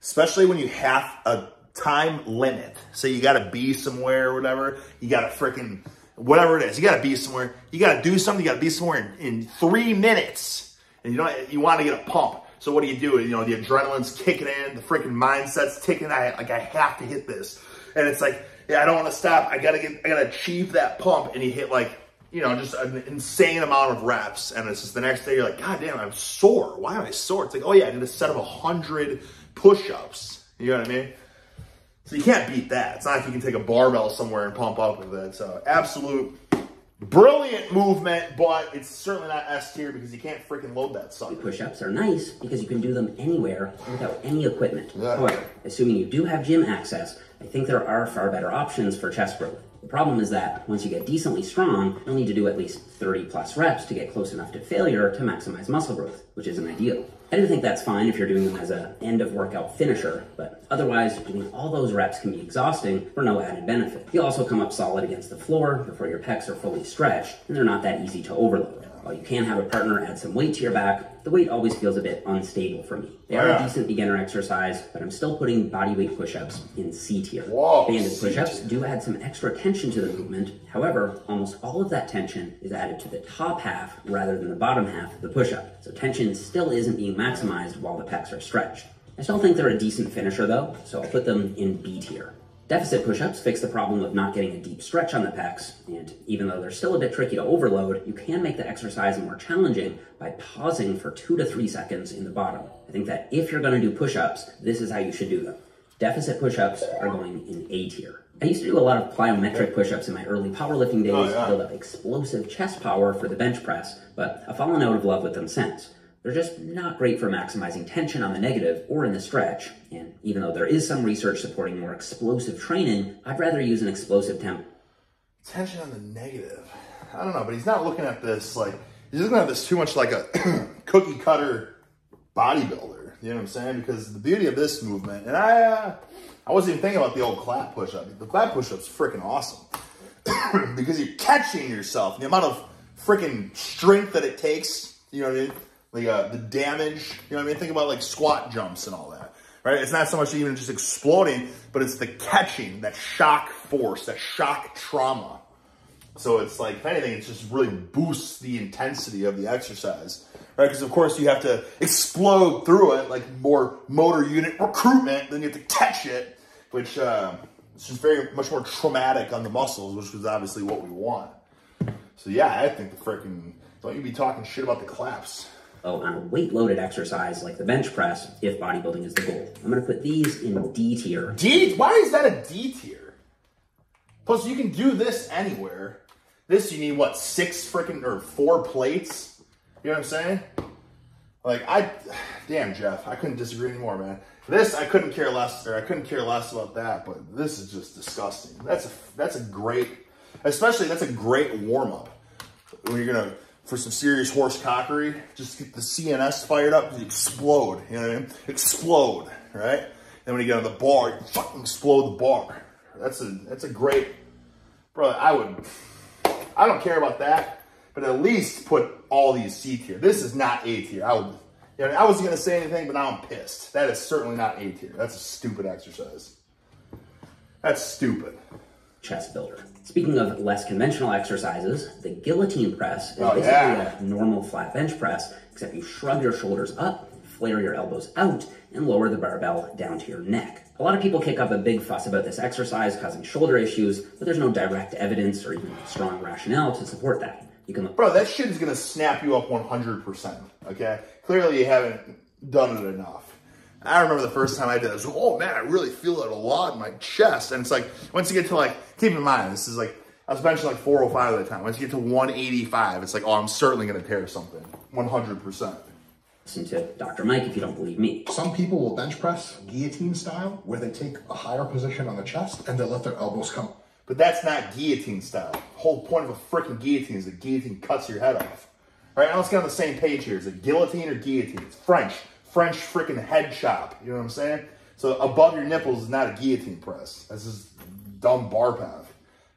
especially when you have a time limit. So you got to be somewhere or whatever, you got to freaking whatever it is, you got to be somewhere. You got to do something. You got to be somewhere in, in three minutes, and you know you want to get a pump. So what do you do? You know the adrenaline's kicking in, the freaking mindset's ticking. I like I have to hit this, and it's like yeah, I don't want to stop. I gotta get, I gotta achieve that pump, and you hit like you know, just an insane amount of reps. And it's just the next day you're like, God damn, I'm sore. Why am I sore? It's like, oh yeah, I did a set of a 100 push-ups. You know what I mean? So you can't beat that. It's not like you can take a barbell somewhere and pump up with it. So absolute brilliant movement, but it's certainly not S tier because you can't freaking load that sucker. Push-ups are nice because you can do them anywhere without any equipment. Yeah. However, assuming you do have gym access, I think there are far better options for chest growth. The problem is that once you get decently strong, you'll need to do at least 30 plus reps to get close enough to failure to maximize muscle growth, which isn't ideal. I do think that's fine if you're doing them as an end of workout finisher, but otherwise, doing all those reps can be exhausting for no added benefit. You'll also come up solid against the floor before your pecs are fully stretched, and they're not that easy to overload. While you can have a partner add some weight to your back, the weight always feels a bit unstable for me. They are Yeah. a decent beginner exercise, but I'm still putting body weight push-ups in C tier. Whoa, Banded push-ups do add some extra tension to the movement. However, almost all of that tension is added to the top half rather than the bottom half of the push-up. So tension still isn't being maximized while the pecs are stretched. I still think they're a decent finisher though, so I'll put them in B tier. Deficit push-ups fix the problem of not getting a deep stretch on the pecs, and even though they're still a bit tricky to overload, you can make the exercise more challenging by pausing for two to three seconds in the bottom. I think that if you're gonna do push-ups, this is how you should do them. Deficit push-ups are going in A tier. I used to do a lot of plyometric push-ups in my early powerlifting oh, days Oh, to yeah. build up explosive chest power for the bench press, but I've fallen out of love with them since. They're just not great for maximizing tension on the negative or in the stretch, and even though there is some research supporting more explosive training, I'd rather use an explosive temp Tension on the negative. I don't know, but he's not looking at this like he's looking at this too much like a (clears throat) cookie cutter bodybuilder. You know what I'm saying? Because the beauty of this movement, and I, uh, I wasn't even thinking about the old clap push up. The clap push up's freaking awesome (clears throat) because you're catching yourself. The amount of freaking strength that it takes. You know what I mean? The uh, the damage. You know what I mean? Think about like squat jumps and all that. Right? It's not so much even just exploding, but it's the catching, that shock force, that shock trauma. So it's like, if anything, it just really boosts the intensity of the exercise, right? Because of course you have to explode through it, like more motor unit recruitment. Then you have to catch it, which uh, is just very much more traumatic on the muscles, which is obviously what we want. So yeah, I think the freaking don't you be talking shit about the claps. On a weight loaded exercise like the bench press if bodybuilding is the goal. I'm gonna put these in D tier. D? Why is that a D tier? Plus, you can do this anywhere. This you need what six freaking or four plates? You know what I'm saying? Like I, damn Jeff, I couldn't disagree anymore, man. This I couldn't care less, or I couldn't care less about that. But this is just disgusting. That's a that's a great, especially that's a great warm up when you're gonna for some serious horse cockery. Just get the CNS fired up, explode. You know what I mean? Explode, right? Then when you get on the bar, you fucking explode the bar. That's a that's a great, bro. I would, I don't care about that, but at least put all these C tier. This is not A tier. I would, you know, I wasn't gonna say anything, but now I'm pissed. That is certainly not A tier. That's a stupid exercise. That's stupid. chest builder. Speaking of less conventional exercises, the guillotine press is Oh, basically yeah. a normal flat bench press, except you shrug your shoulders up, flare your elbows out, and lower the barbell down to your neck. A lot of people kick up a big fuss about this exercise causing shoulder issues, but there's no direct evidence or even strong rationale to support that. You can look Bro, that shit is gonna snap you up 100%. Okay? Clearly, you haven't done it enough. I remember the first time I did it, I was like, oh man, I really feel it a lot in my chest. And it's like, once you get to like, keep in mind, this is like, I was benching like 405 at the time. Once you get to 185, it's like, oh, I'm certainly gonna tear something. 100%. listen to Dr. Mike if you don't believe me. Some people will bench press guillotine style, where they take a higher position on the chest and they let their elbows come. But that's not guillotine style. The whole point of a freaking guillotine is the guillotine cuts your head off. Right, now let's get on the same page here. Is it guillotine or guillotine? It's French. French freaking head chop. You know what I'm saying? So above your nipples is not a guillotine press. That's just dumb bar path,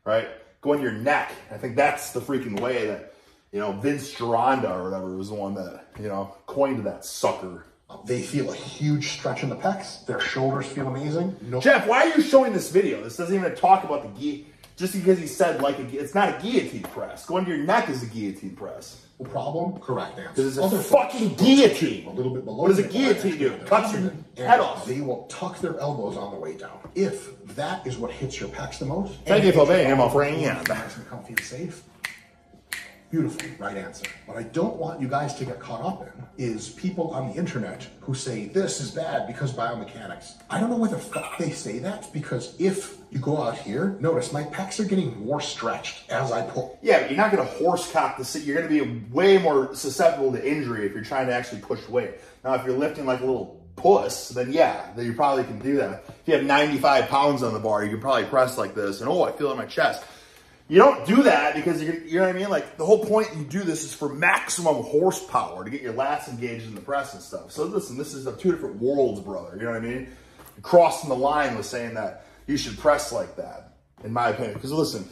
right? Go in your neck. I think that's the freaking way that, you know, Vince Gironda or whatever was the one that, you know, coined that sucker. They feel a huge stretch in the pecs. Their shoulders feel amazing. No, Jeff, why are you showing this video? This doesn't even talk about the guillotine. Just because he said like a, it's not a guillotine press. Going to your neck is a guillotine press. Problem. Correct answer. This is a Other fucking folks- guillotine. A little bit below. What does a guillotine do? Cuts your head off. They will tuck their elbows on the way down. If that is what hits your pecs the most, Thank you for being my friend. Nice and comfy and safe. Beautiful, right answer. What I don't want you guys to get caught up in is people on the internet who say this is bad because biomechanics. I don't know why the fuck they say that because if you go out here, notice my pecs are getting more stretched as I pull. Yeah, but you're not going to horse cock the. You're going to be way more susceptible to injury if you're trying to actually push weight. Now, if you're lifting like a little puss, then yeah, then you probably can do that. If you have 95 pounds on the bar, you can probably press like this, and oh, I feel it in my chest. You don't do that because you're, you know what I mean. Like the whole point you do this is for maximum horsepower to get your lats engaged in the press and stuff. So listen, this is two different worlds, brother. You know what I mean? Crossing the line with saying that you should press like that, in my opinion. Because listen,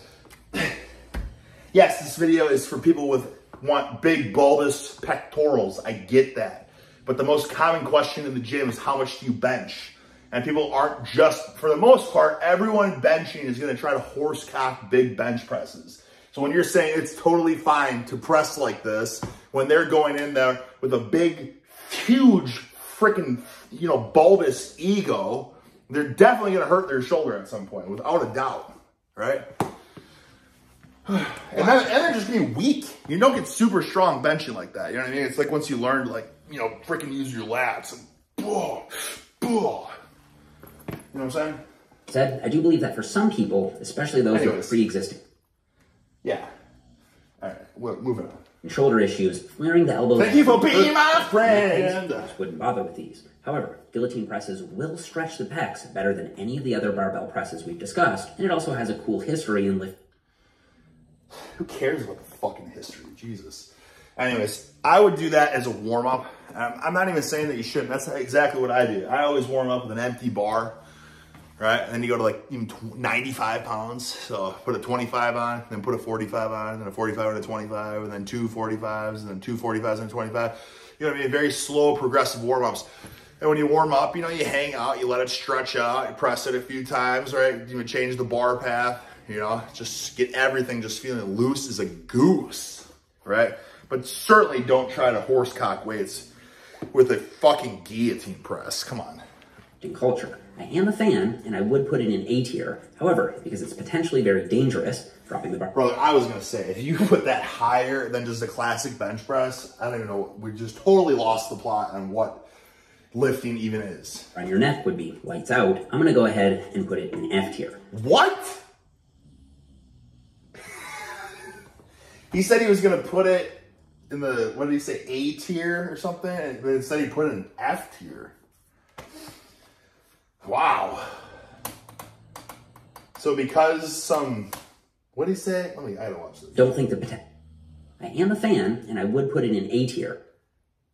(clears throat) yes, this video is for people with want big bulbous pectorals. I get that. But the most common question in the gym is how much do you bench? And people aren't just, for the most part, everyone benching is going to try to horse cock big bench presses. So when you're saying it's totally fine to press like this, when they're going in there with a big, huge, freaking, you know, bulbous ego, they're definitely going to hurt their shoulder at some point, without a doubt, right? (sighs) And then, and they're just being weak. You don't get super strong benching like that. You know what I mean? It's like once you learn to like, you know, freaking use your lats and boom, boom. You know what I'm saying? Said, I do believe that for some people, especially those Anyways. with pre-existing Yeah. All right, well, moving on. shoulder issues, flaring the elbows. Thank you for being my friend. Just wouldn't bother with these. However, guillotine presses will stretch the pecs better than any of the other barbell presses we've discussed, and it also has a cool history in lift. Who cares about the fucking history? Jesus. Anyways, I would do that as a warm up. Um, I'm not even saying that you shouldn't. That's exactly what I do. I always warm up with an empty bar, right? And then you go to like even 95 pounds. So put a 25 on, then put a 45 on, then a 45 and a 25, and then two 45s, and then two 45s and a 25. You know what I mean? Very slow, progressive warm ups. And when you warm up, you know, you hang out, you let it stretch out, you press it a few times, right? You change the bar path, you know, just get everything just feeling loose as a goose, right? But certainly don't try to horse cock weights with a fucking guillotine press. Come on. culture. I am a fan, and I would put it in A tier. However, because it's potentially very dangerous, dropping the bar Brother, I was gonna say, if you put that higher than just a classic bench press, I don't even know. We just totally lost the plot on what lifting even is. on your neck would be lights out. I'm gonna go ahead and put it in F tier. What? (laughs) he said he was gonna put it in the what did he say A tier or something, but instead he put it in F tier. Wow. So because some what did he say? Let me. I don't watch this. Don't think the potential. I am a fan, and I would put it in A tier.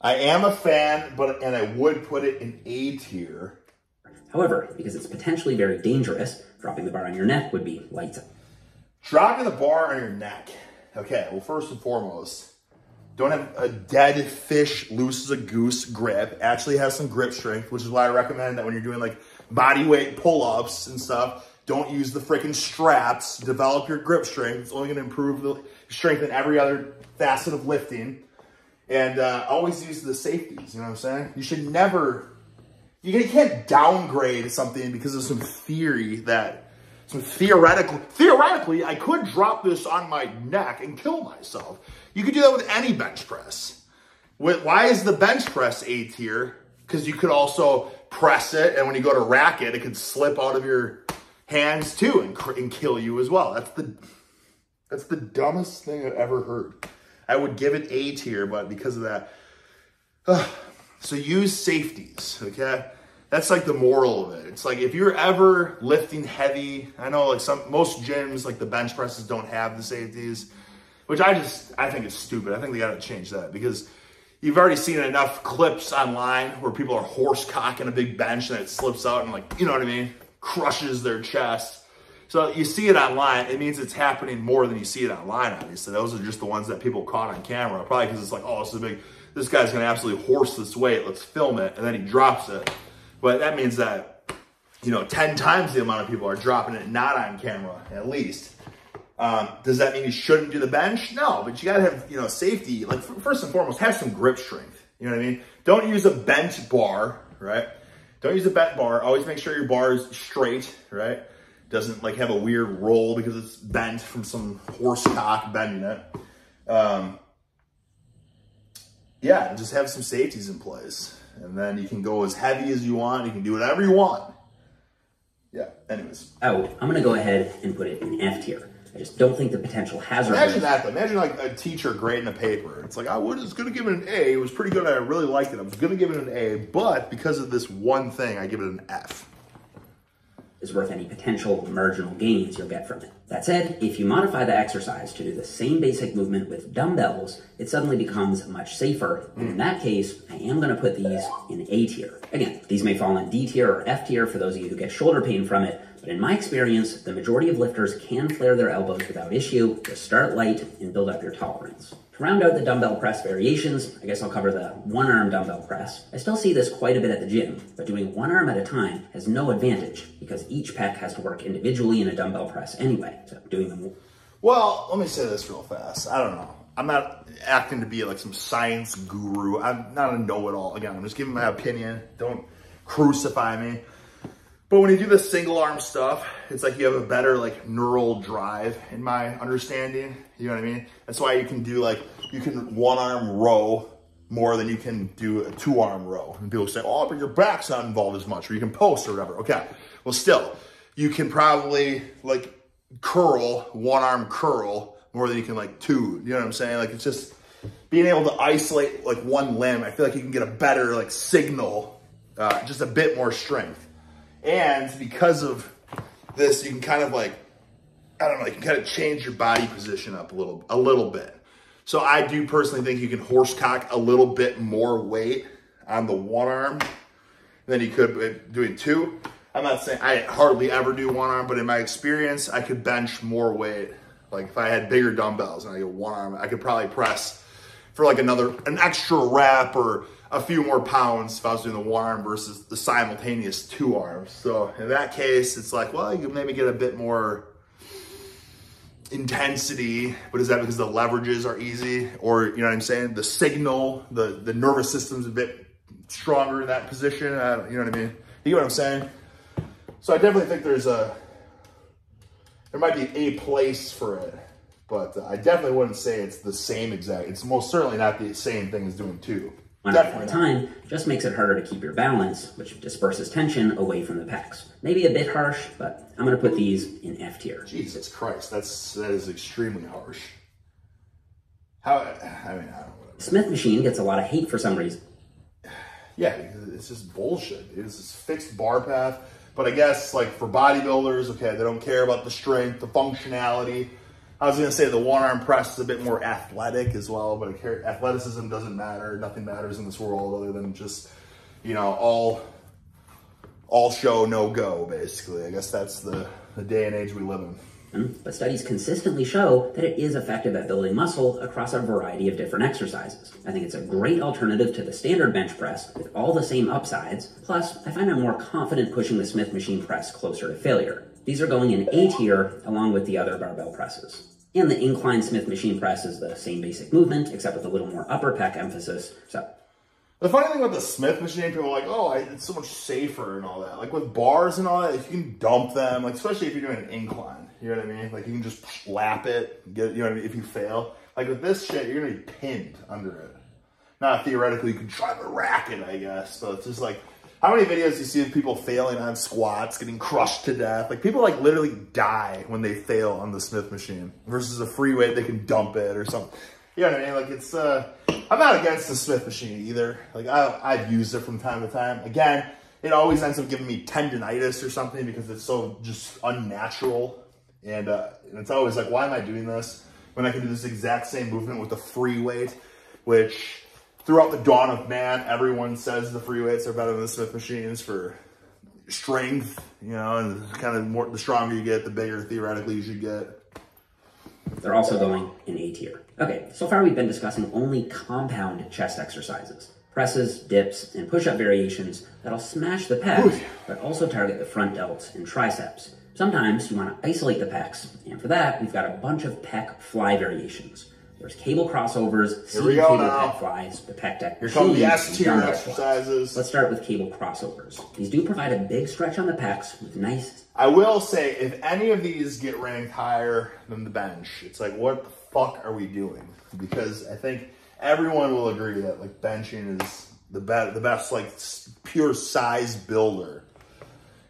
I am a fan, but and I would put it in A tier. However, because it's potentially very dangerous, dropping the bar on your neck would be lights out. Dropping the bar on your neck. Okay, well, first and foremost, don't have a dead fish loose as a goose grip. Actually has some grip strength, which is why I recommend that when you're doing like body weight pull-ups and stuff, don't use the freaking straps. Develop your grip strength. It's only going to improve the strength in every other facet of lifting. And uh, always use the safeties. You know what I'm saying? You should never you can't downgrade something because of some theory that some theoretical theoretically I could drop this on my neck and kill myself. You could do that with any bench press. With, why is the bench press A tier? Because you could also press it, and when you go to rack it, it could slip out of your hands too and, and kill you as well. That's the that's the dumbest thing I've ever heard. I would give it A tier, but because of that, so use safeties, okay? That's like the moral of it. It's like if you're ever lifting heavy, I know like some most gyms like the bench presses don't have the safeties. which I just, I think is stupid. I think they got to change that because you've already seen enough clips online where people are horse cocking a big bench and it slips out and like, you know what I mean? Crushes their chest. So you see it online. It means it's happening more than you see it online, obviously. Those are just the ones that people caught on camera. Probably because it's like, oh, this is big, this guy's to absolutely horse this weight. Let's film it. And then he drops it. But that means that, you know, 10 times the amount of people are dropping it not on camera, at least. Um, does that mean you shouldn't do the bench? No, but you got to have, you know, safety. Like, first and foremost, have some grip strength. You know what I mean? Don't use a bent bar, right? Don't use a bent bar. Always make sure your bar is straight, right? Doesn't like have a weird roll because it's bent from some horse cock bending it. Um, yeah, just have some safeties in place. And then you can go as heavy as you want. You can do whatever you want. Yeah, anyways. Oh, I'm going to go ahead and put it in F tier. I just don't think the potential hazard. Imagine that though. Imagine like a teacher grading a paper. It's like I was going to give it an A. It was pretty good. I really liked it. I was going to give it an A, but because of this one thing, I give it an F is worth any potential marginal gains you'll get from it. That said, if you modify the exercise to do the same basic movement with dumbbells, it suddenly becomes much safer. And in that case, I am going to put these in A tier. Again, these may fall in D tier or F tier for those of you who get shoulder pain from it, but in my experience, the majority of lifters can flare their elbows without issue. Just start light and build up your tolerance. To round out the dumbbell press variations, I guess I'll cover the one arm dumbbell press. I still see this quite a bit at the gym, but doing one arm at a time has no advantage because each pec has to work individually in a dumbbell press anyway. So doing them. Well, let me say this real fast. I don't know. I'm not acting to be like some science guru. I'm not a know-it-all. Again, I'm just giving my opinion. Don't crucify me. But when you do the single arm stuff, it's like you have a better like neural drive in my understanding. You know what I mean? That's why you can do like, you can one arm row more than you can do a two arm row. And people say, oh, but your back's not involved as much, or you can post or whatever. Okay, well still, you can probably like curl, one arm curl more than you can like two. You know what I'm saying? Like it's just being able to isolate like one limb. I feel like you can get a better like signal, uh, just a bit more strength. And because of this, you can kind of like, I don't know, you can kind of change your body position up a little, a little bit. So I do personally think you can horse cock a little bit more weight on the one arm than you could doing two. I'm not saying I hardly ever do one arm, but in my experience, I could bench more weight. Like if I had bigger dumbbells and I go one arm, I could probably press for like another, an extra rep or a few more pounds if I was doing the one arm versus the simultaneous two arms. So in that case, it's like, well, you maybe get a bit more intensity, but is that because the leverages are easy? Or, you know what I'm saying? The signal, the, the nervous system's a bit stronger in that position. You know what I mean? You know what I'm saying? So I definitely think there's a, there might be a place for it, but I definitely wouldn't say it's the same exact, it's most certainly not the same thing as doing two one at a time just makes it harder to keep your balance, which disperses tension away from the pecs. Maybe a bit harsh, but I'm going to put these in F tier. Jesus Christ, that's that is extremely harsh. How? I mean, I don't know. Smith machine gets a lot of hate for some reason. Yeah, it's just bullshit. It's this fixed bar path. But I guess like for bodybuilders, okay, they don't care about the strength, the functionality. I was going to say the one arm press is a bit more athletic as well, but athleticism doesn't matter. Nothing matters in this world other than just, you know, all all show, no go, basically. I guess that's the, the day and age we live in. Hmm, but studies consistently show that it is effective at building muscle across a variety of different exercises. I think it's a great alternative to the standard bench press with all the same upsides. Plus, I find I'm more confident pushing the Smith machine press closer to failure. These are going in A tier along with the other barbell presses. And the incline Smith machine press is the same basic movement, except with a little more upper pec emphasis. So the funny thing about the Smith machine, people are like, oh, it's so much safer and all that. Like with bars and all that, you can dump them, like especially if you're doing an incline. You know what I mean? Like you can just lap it, get you know what I mean, if you fail. Like with this shit, you're gonna be pinned under it. Now theoretically you can try to rack it, I guess. but it's just like how many videos do you see of people failing on squats, getting crushed to death? Like people like literally die when they fail on the Smith machine versus a free weight, they can dump it or something. You know what I mean? Like it's, uh, I'm not against the Smith machine either. Like I, I've used it from time to time. Again, it always ends up giving me tendonitis or something because it's so just unnatural. And, uh, and it's always like, why am I doing this? when I can do this exact same movement with the free weight, which throughout the dawn of man, everyone says the free weights are better than the Smith machines for strength, you know, and kind of more, the stronger you get, the bigger theoretically you should get. They're also going in A tier. Okay, so far we've been discussing only compound chest exercises. Presses, dips, and push-up variations that'll smash the pecs, but also target the front delts and triceps. Sometimes you want to isolate the pecs, and for that, we've got a bunch of pec fly variations. There's cable crossovers, Here we seated go cable now. pec flies, the pec deck Here come the S tier flies. exercises. Let's start with cable crossovers. These do provide a big stretch on the pecs with nice I will say, if any of these get ranked higher than the bench, it's like, what the fuck are we doing? Because I think everyone will agree that like benching is the best, the best like pure size builder,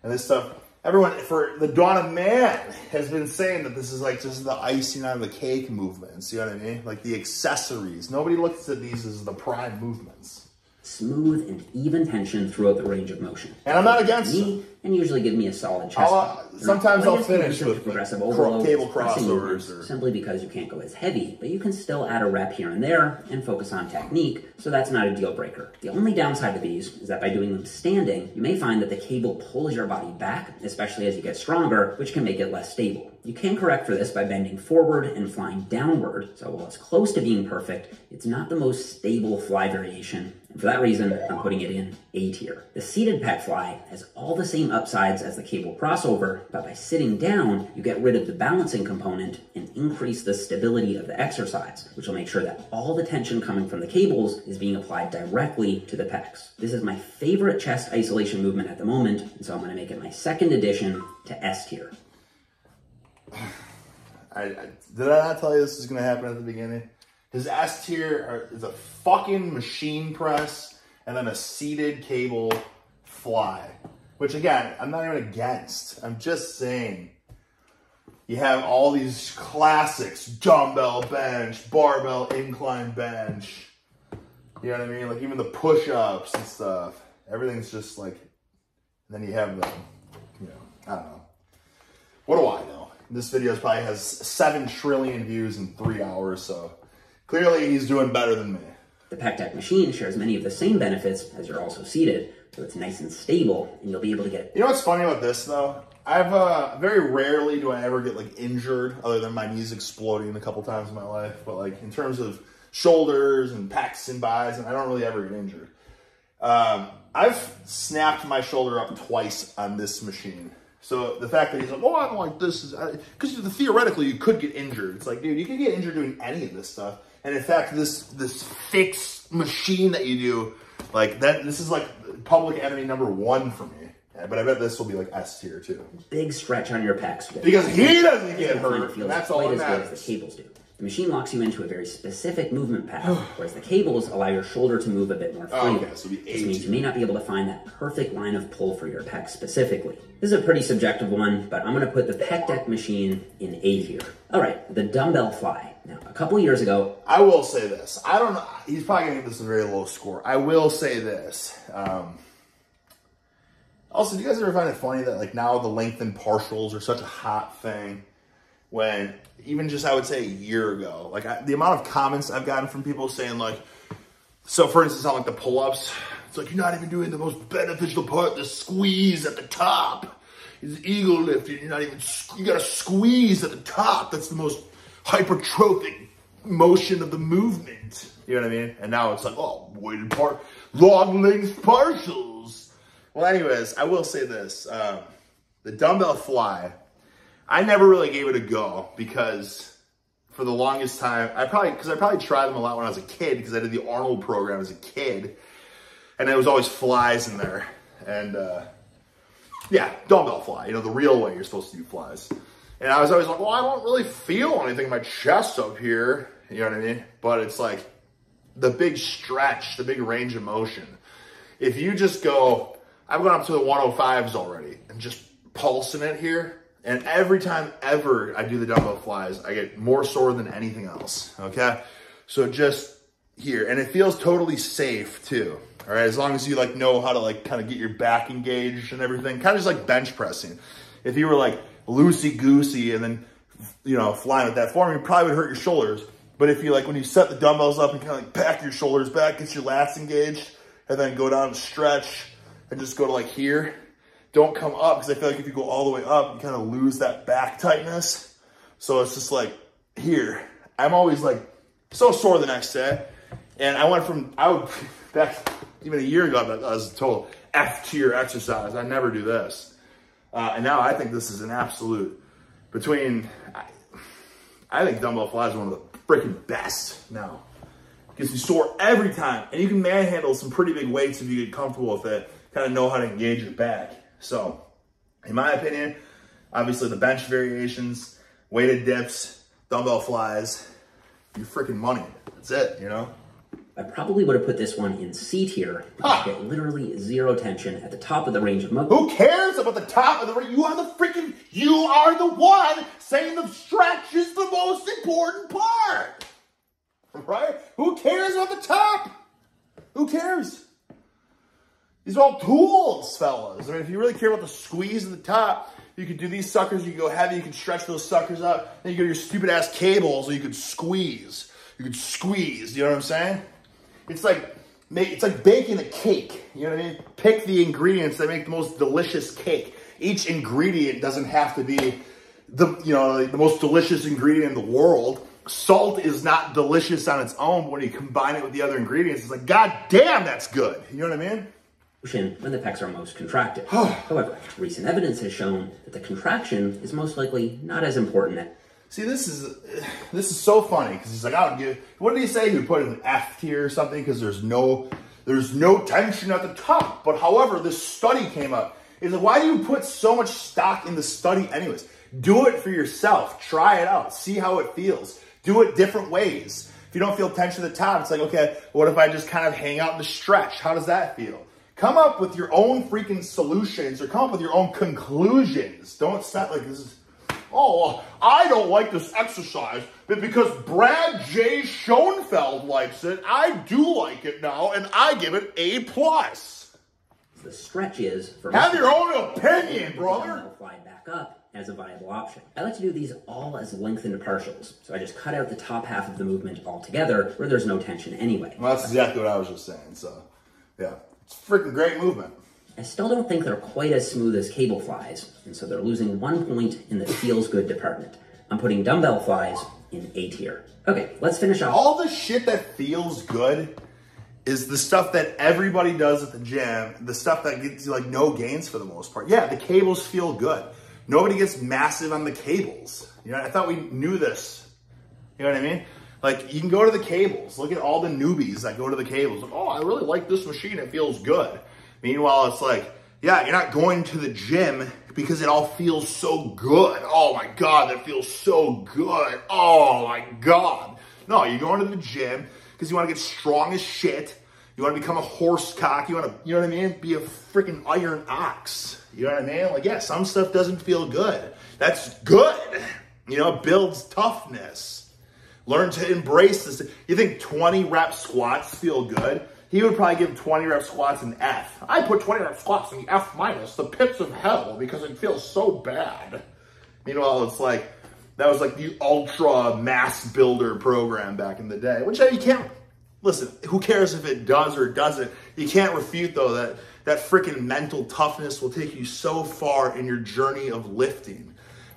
and this stuff. Everyone for the dawn of man has been saying that this is like just the icing on the cake movements. You know what I mean? Like the accessories. Nobody looks at these as the prime movements. Smooth and even tension throughout the range of motion. And I'm not against me, and usually give me a solid chest. I'll, uh, sometimes I'll finish with, progressive overload, cable pressing crossovers or- simply because you can't go as heavy, but you can still add a rep here and there and focus on technique, so that's not a deal breaker. The only downside to these is that by doing them standing, you may find that the cable pulls your body back, especially as you get stronger, which can make it less stable. You can correct for this by bending forward and flying downward, so while it's close to being perfect, it's not the most stable fly variation, and for that reason, I'm putting it in A tier. The seated pec fly has all the same upsides as the cable crossover, but by sitting down, you get rid of the balancing component and increase the stability of the exercise, which will make sure that all the tension coming from the cables is being applied directly to the pecs. This is my favorite chest isolation movement at the moment, and so I'm going to make it my second addition to S tier. (sighs) I, I did I not tell you this was going to happen at the beginning? His S tier is a fucking machine press and then a seated cable fly. Which again, I'm not even against. I'm just saying. You have all these classics: dumbbell bench, barbell incline bench. You know what I mean? Like even the push-ups and stuff. Everything's just like. Then you have the, you know, I don't know. What do I know? This video probably has seven trillion views in three hours, so clearly he's doing better than me. The pec deck machine shares many of the same benefits as you're also seated, so it's nice and stable, and you'll be able to get You know what's funny about this though? I've uh, very rarely do I ever get like injured, other than my knees exploding a couple times in my life. But like in terms of shoulders and pecs and buys, and I don't really ever get injured. Um, I've snapped my shoulder up twice on this machine. So the fact that he's like, oh, I'm like this is because theoretically you could get injured. It's like, dude, you can get injured doing any of this stuff. And in fact, this this fixed machine that you do, like that, this is like public enemy number one for me. Yeah, but I bet this will be like S tier too. big stretch on your pecs. Because he doesn't get hurt. That's all that good as the cables do. The machine locks you into a very specific movement path, (sighs) whereas the cables allow your shoulder to move a bit more oh, freely. Oh, okay, so this means you may not be able to find that perfect line of pull for your pec specifically. This is a pretty subjective one, but I'm going to put the pec deck machine in A tier. All right, the dumbbell fly. Now, a couple years ago, I will say this. I don't know. He's probably gonna give this a very low score. I will say this. Um, also, do you guys ever find it funny that like now the lengthened partials are such a hot thing? When even just I would say a year ago, like I, the amount of comments I've gotten from people saying like, so for instance on like the pull-ups, it's like you're not even doing the most beneficial part, the squeeze at the top. Is eagle lifting. You're not even. You got to squeeze at the top. That's the most hypertrophic motion of the movement. You know what I mean? And now it's like, oh, weighted part, long length partials. Well, anyways, I will say this: um, the dumbbell fly. I never really gave it a go because for the longest time, I probably because I probably tried them a lot when I was a kid because I did the Arnold program as a kid, and there was always flies in there, and uh, yeah, dumbbell fly. You know the real way you're supposed to do flies. And I was always like, well, I don't really feel anything in my chest up here. You know what I mean? But it's like the big stretch, the big range of motion. If you just go, I've gone up to the 105s already and just pulsing it here. And every time ever I do the dumbbell flies, I get more sore than anything else. Okay. So just here, and it feels totally safe too. All right. As long as you like know how to like kind of get your back engaged and everything, kind of just like bench pressing. If you were like loosey goosey and then you know, flying with that form, you probably would hurt your shoulders. But if you like, when you set the dumbbells up and kind of like back your shoulders back, get your lats engaged, and then go down and stretch and just go to like here, don't come up because I feel like if you go all the way up, you kind of lose that back tightness. So it's just like here. I'm always like so sore the next day. And I went from, I would, (laughs) back even a year ago, that was total F tier exercise. I never do this. Uh, and now I think this is an absolute, between, I, I think dumbbell flies are one of the freaking best now. Gets you sore every time. And you can manhandle some pretty big weights if you get comfortable with it. Kind of know how to engage your back. So, in my opinion, obviously the bench variations, weighted dips, dumbbell flies, you're freaking money. That's it, you know? I probably would have put this one in C tier because ah. you get literally zero tension at the top of the range of motion. Who cares about the top of the range? You are the freaking, you are the one saying the stretch is the most important part. Right? Who cares about the top? Who cares? These are all tools, fellas. I mean, if you really care about the squeeze at the top, you could do these suckers, you could go heavy, you can stretch those suckers up, then you go your stupid ass cables, so you could squeeze. You could squeeze, you know what I'm saying? It's like it's like baking a cake. You know what I mean? Pick the ingredients that make the most delicious cake. Each ingredient doesn't have to be the you know the most delicious ingredient in the world. Salt is not delicious on its own, but when you combine it with the other ingredients, it's like, God damn, that's good. You know what I mean? when the pecs are most contracted. (sighs) However, recent evidence has shown that the contraction is most likely not as important See, this is this is so funny because he's like, I don't give. What did he say? He would put an F tier or something because there's no there's no tension at the top. But however, this study came up. Is like, why do you put so much stock in the study anyways? Do it for yourself. Try it out. See how it feels. Do it different ways. If you don't feel tension at the top, it's like, okay, what if I just kind of hang out in the stretch? How does that feel? Come up with your own freaking solutions or come up with your own conclusions. Don't set like this is oh, I don't like this exercise, but because Brad J. Schoenfeld likes it, I do like it now, and I give it A plus. The stretch is for have your own opinion, brother. Fly back up as a viable option. I like to do these all as lengthened partials, so I just cut out the top half of the movement altogether, where there's no tension anyway. Well, that's exactly what I was just saying. So, yeah, it's freaking great movement. I still don't think they're quite as smooth as cable flies, and so they're losing one point in the feels good department. I'm putting dumbbell flies in A tier. Okay, let's finish off. All the shit that feels good is the stuff that everybody does at the gym, the stuff that gets you like no gains for the most part. Yeah, the cables feel good. Nobody gets massive on the cables. You know, I thought we knew this. You know what I mean? Like you can go to the cables. Look at all the newbies that go to the cables. Like, oh, I really like this machine. It feels good. Meanwhile, it's like, yeah, you're not going to the gym because it all feels so good. Oh my God, that feels so good. Oh my God. No, you're going to the gym because you want to get strong as shit. You want to become a horse cock. You want to, you know what I mean? Be a freaking iron ox. You know what I mean? Like, yeah, some stuff doesn't feel good. That's good. You know, builds toughness. Learn to embrace this. You think 20 rep squats feel good? He would probably give 20 rep squats an F. I put 20 rep squats in the F minus, the pits of hell, because it feels so bad. Meanwhile, it's like, that was like the ultra mass builder program back in the day, which you can't, listen, who cares if it does or doesn't? You can't refute though that that freaking mental toughness will take you so far in your journey of lifting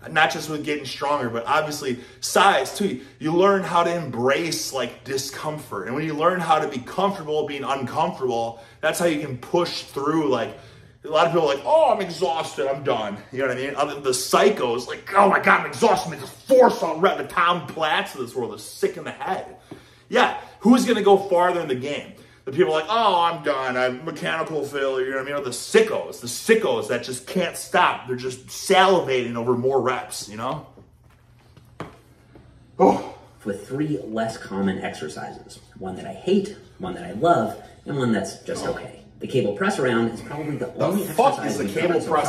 not just with getting stronger, but obviously size too. You learn how to embrace like discomfort. And when you learn how to be comfortable being uncomfortable, that's how you can push through like a lot of people are like, oh, I'm exhausted, I'm done. You know what I mean? The psychos, like, oh my god, I'm exhausted. I'm just force on rep. The Tom Platz of this world is sick in the head. Yeah, who's gonna go farther in the game? The people like, oh, I'm done. I'm mechanical failure. You know what I mean? Or the sickos, the sickos that just can't stop. They're just salivating over more reps, you know? Oh. With three less common exercises one that I hate, one that I love, and one that's just oh. okay. The cable press around is probably the, the only exercise is the cable press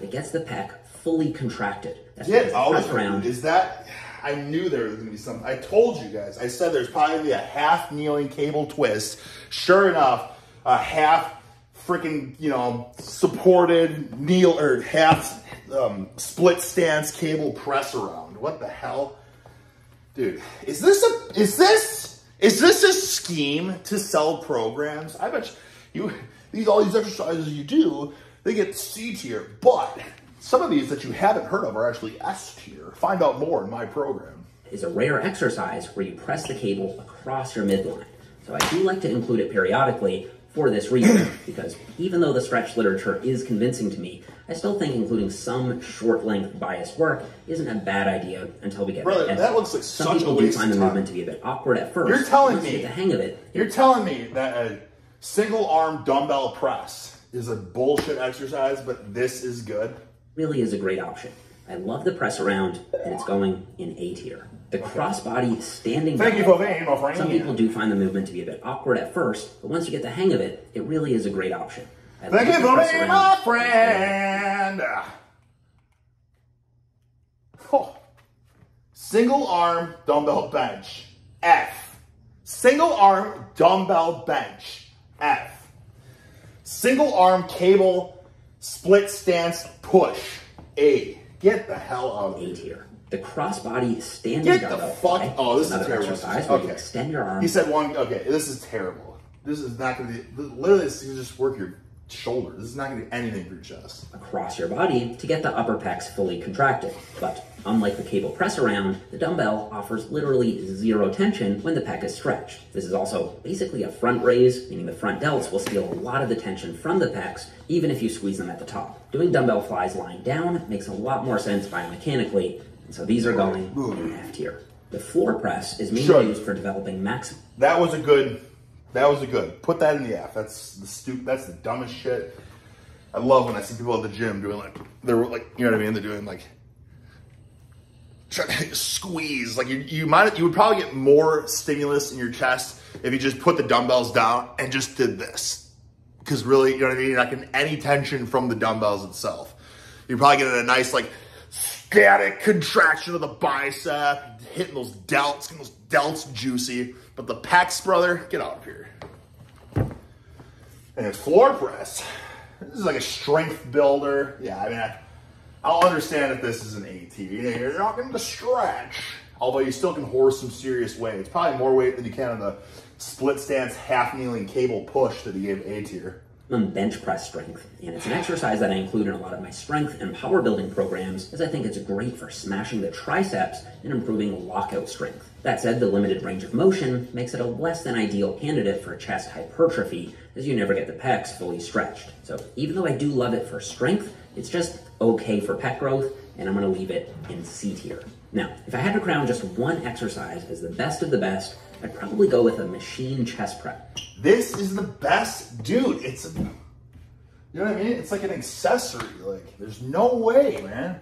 that gets the pec fully contracted. That's yeah, oh, press around. Is that I knew there was to be something. I told you guys. I said there's probably a half kneeling cable twist. Sure enough, a half freaking, you know, supported kneel or half um, split stance cable press around. what the hell? Dude, is this a, is this, is this a scheme to sell programs? I bet you, these, all these exercises you do, they get C tier, but some of these that you haven't heard of are actually S tier. Find out more in my program. Is a rare exercise where you press the cable across your midline. So I do like to include it periodically for this reason, (coughs) because even though the stretch literature is convincing to me, I still think including some short length bias work isn't a bad idea until we get Brother, that looks like some such a people do find the time. movement to be a bit awkward at first. You're telling me- the hang of it, You're telling me that a single arm dumbbell press is a bullshit exercise, but this is good? Really is a great option. I love the press around, and it's going in A tier. The crossbody standing. Thank you for being my friend. Some people do find the movement to be a bit awkward at first, but once you get the hang of it, it really is a great option. I Thank you for being my friend. Oh. Single arm dumbbell bench. F. Single arm dumbbell bench. F. Single arm cable split stance push. A. Get the hell out of A here. The crossbody standing Get the fuck- fly oh, this is terrible. exercise you Okay. extend your arm. He said one. Okay, this is terrible. This is not going to be. Literally, this is just work your shoulder. This is not going to do anything for your chest. across your body to get the upper pecs fully contracted. But unlike the cable press around, the dumbbell offers literally zero tension when the pec is stretched. This is also basically a front raise, meaning the front delts will steal a lot of the tension from the pecs, even if you squeeze them at the top. Doing dumbbell flies lying down makes a lot more sense biomechanically, and so these are going in F tier. The floor press is mainly Sure. used for developing max That was a good. That was a good. Put that in the F. That's the stupid. That's the dumbest shit. I love when I see people at the gym doing like they're like you know what I mean. They're doing like trying to (laughs) squeeze. Like you, you might you would probably get more stimulus in your chest if you just put the dumbbells down and just did this. Because really, you know what I mean. Not getting any tension from the dumbbells itself. You're probably getting a nice like static contraction of the bicep, hitting those delts, getting those delts juicy. But the pecs, brother, get out of here. And it's floor press. This is like a strength builder. Yeah, I mean, I, I'll understand if this is an AT. You're not going to stretch. Although you still can horse some serious weight. It's probably more weight than you can on the split stance half kneeling cable push that he gave A tier. on bench press strength, and it's an exercise that I include in a lot of my strength and power building programs, as I think it's great for smashing the triceps and improving lockout strength. That said, the limited range of motion makes it a less than ideal candidate for chest hypertrophy, as you never get the pecs fully stretched. So even though I do love it for strength, it's just okay for pec growth, and I'm gonna leave it in C tier. Now, if I had to crown just one exercise as the best of the best, I'd probably go with a machine chest press. This is the best, dude. It's you know what I mean? It's like an accessory. Like, there's no way, man.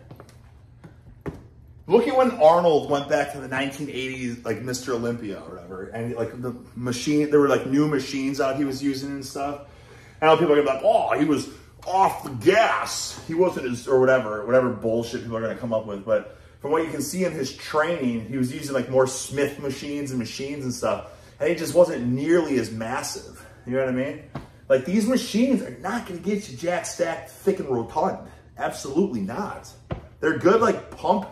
Look at when Arnold went back to the 1980s, like Mr. Olympia or whatever, and like the machine, there were like new machines out he was using and stuff. And people are gonna be like, oh, he was off the gas. He wasn't as, or whatever, whatever bullshit people are gonna come up with. But from what you can see in his training, he was using like more Smith machines and machines and stuff. And he just wasn't nearly as massive. You know what I mean? Like these machines are not gonna get you jack stacked, thick and rotund. Absolutely not. They're good like pump,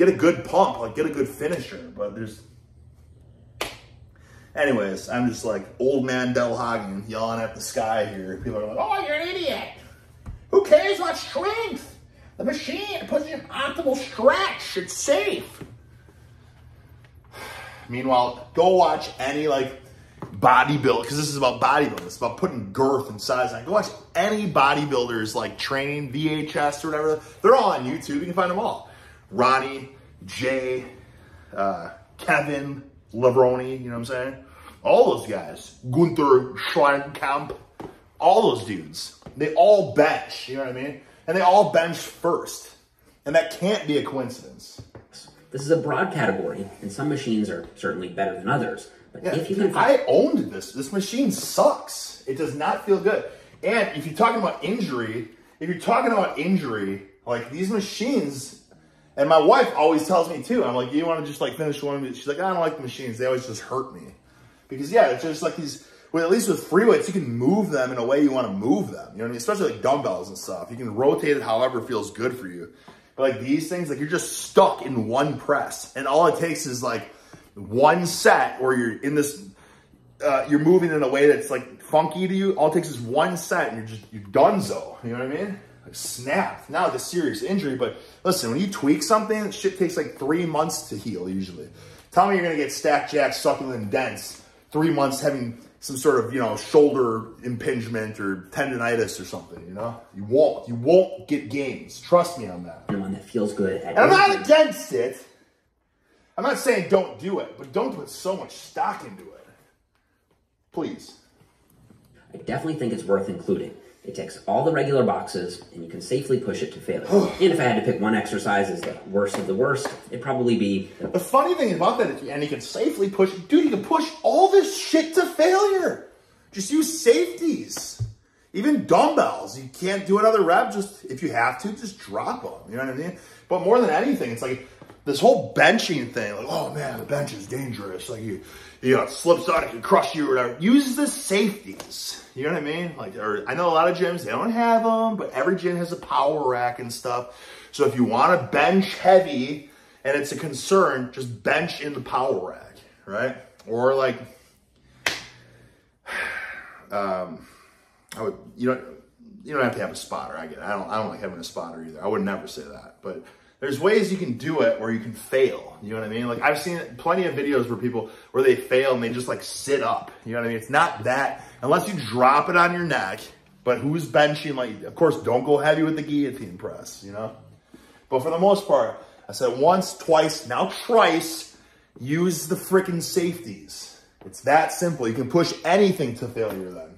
get a good pump, like get a good finisher, but there's Anyways, I'm just like old man Bugenhagen yelling at the sky here. People are like, oh, you're an idiot. Who cares about strength? The machine puts you in optimal stretch. It's safe. (sighs) Meanwhile, go watch any like bodybuild because this is about bodybuilding. It's about putting girth and size. on. Go watch any bodybuilders like training VHS or whatever. They're all on YouTube. You can find them all. Ronnie, Jay, uh, Kevin, Levrone, you know what I'm saying? All those guys. Gunter Schlierkamp, all those dudes. They all bench, you know what I mean? And they all bench first. And that can't be a coincidence. This is a broad category, and some machines are certainly better than others. But Yeah, if you can I owned this. This machine sucks. It does not feel good. And if you're talking about injury, if you're talking about injury, like these machines, and my wife always tells me too. I'm like, you want to just like finish one of these? She's like, I don't like the machines. They always just hurt me. Because yeah, it's just like these. Well, at least with free weights, you can move them in a way you want to move them. You know what I mean? Especially like dumbbells and stuff. You can rotate it however feels good for you. But like these things, like you're just stuck in one press. And all it takes is like one set where you're in this, uh, you're moving in a way that's like funky to you. All it takes is one set and you're just, you're donezo. You know what I mean? Like snap. Not like a serious injury, but listen, when you tweak something, shit takes like three months to heal usually. Tell me you're going to get stacked jack succulent dents three months having some sort of, you know, shoulder impingement or tendonitis or something, you know? You won't. You won't get gains. Trust me on that. one that feels good And I'm not against it. I'm not saying don't do it, but don't put so much stock into it. Please. I definitely think it's worth including. It ticks all the regular boxes, and you can safely push it to failure. (sighs) and if I had to pick one exercise as the worst of the worst, it'd probably be the The funny thing about that is, and you can safely push, dude, you can push all this shit to failure. Just use safeties. Even dumbbells, you can't do another rep. Just if you have to, just drop them. You know what I mean? But more than anything, it's like this whole benching thing. Like, oh man, the bench is dangerous. Like you, you know, slips on it can crush you or whatever. Use the safeties. You know what I mean? Like, or I know a lot of gyms they don't have them, but every gym has a power rack and stuff. So if you want to bench heavy and it's a concern, just bench in the power rack, right? Or like, (sighs) um, I would you don't you don't have to have a spotter. I get it. I don't I don't like having a spotter either. I would never say that, but there's ways you can do it where you can fail. You know what I mean? Like I've seen plenty of videos where people where they fail and they just like sit up. You know what I mean? It's not that unless you drop it on your neck. But who's benching like? Of course, don't go heavy with the guillotine press. You know. But for the most part, I said once, twice, now twice. Use the freaking safeties. It's that simple. You can push anything to failure then.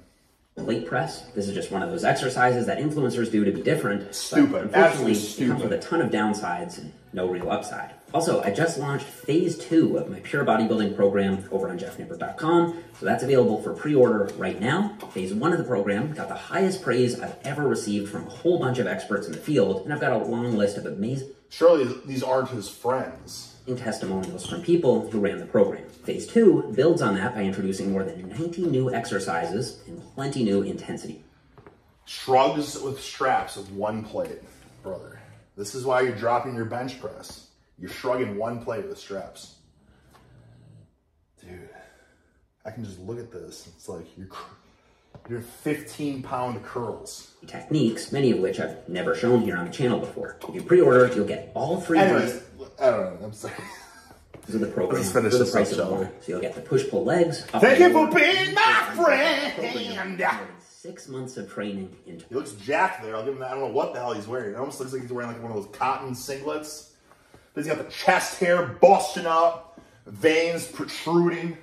Plate press. This is just one of those exercises that influencers do to be different. Stupid. Unfortunately, Absolutely it comes with a ton of downsides and no real upside. Also, I just launched phase two of my pure bodybuilding program over on jeffnippard.com. So that's available for pre-order right now. Phase one of the program got the highest praise I've ever received from a whole bunch of experts in the field, and I've got a long list of amazing Surely these aren't his friends. Testimonials from people who ran the program. Phase two builds on that by introducing more than 90 new exercises and plenty new intensity Shrugs with straps of one plate, brother. This is why you're dropping your bench press. You're shrugging one plate with straps. Dude, I can just look at this. It's like you're you're 15 pound curls. techniques, many of which I've never shown here on the channel before. If you pre-order, you'll get all three Anyways, I don't know. I'm sorry. of the program Let's finish the this price of one. So you'll get the push-pull legs. Thank you for being my friend. Six months of training into He looks jacked there. I'll give him that. I don't know what the hell he's wearing. It almost looks like he's wearing like one of those cotton singlets. But he's got the chest hair busting up, veins protruding,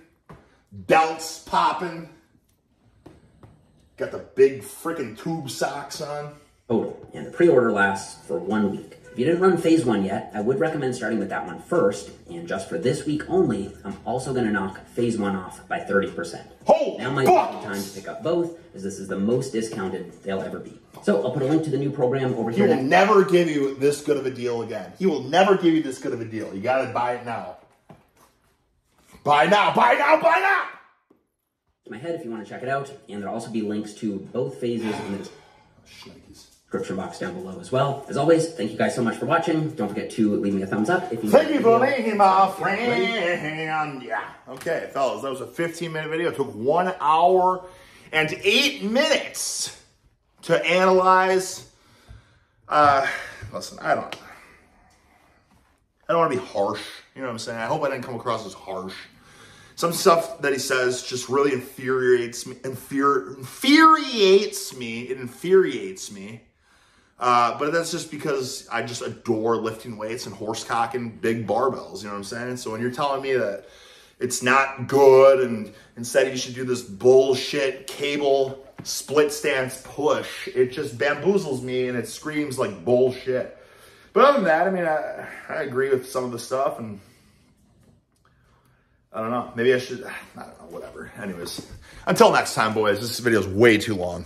belts popping. Got the big freaking tube socks on. total, and the pre-order lasts for one week. If you didn't run phase one yet, I would recommend starting with that one first. And just for this week only, I'm also going to knock phase one off by 30%. Holy now might be the time to pick up both, as this is the most discounted they'll ever be. So I'll put a link to the new program over here. He will never give you this good of a deal again. He will never give you this good of a deal. You gotta buy it now. Buy now, buy now, buy now! To my head if you want to check it out, and there'll also be links to both phases in the Shnikes. Description box down below as well. As always, thank you guys so much for watching. Don't forget to leave me a thumbs up if you Thank you for being my friend. Yeah. Okay, fellas, that was a 15 minute video. It took one hour and eight minutes to analyze. Uh, listen, I don't. I don't want to be harsh. You know what I'm saying? I hope I didn't come across as harsh. Some stuff that he says just really infuriates me. Infuri- infuriates me. It infuriates me. Uh, but that's just because I just adore lifting weights and horse cocking big barbells. You know what I'm saying? So when you're telling me that it's not good and instead you should do this bullshit cable split stance push, it just bamboozles me and it screams like bullshit. But other than that, I mean, I, I agree with some of the stuff and I don't know. Maybe I should, I don't know, whatever. Anyways, until next time, boys, this video is way too long.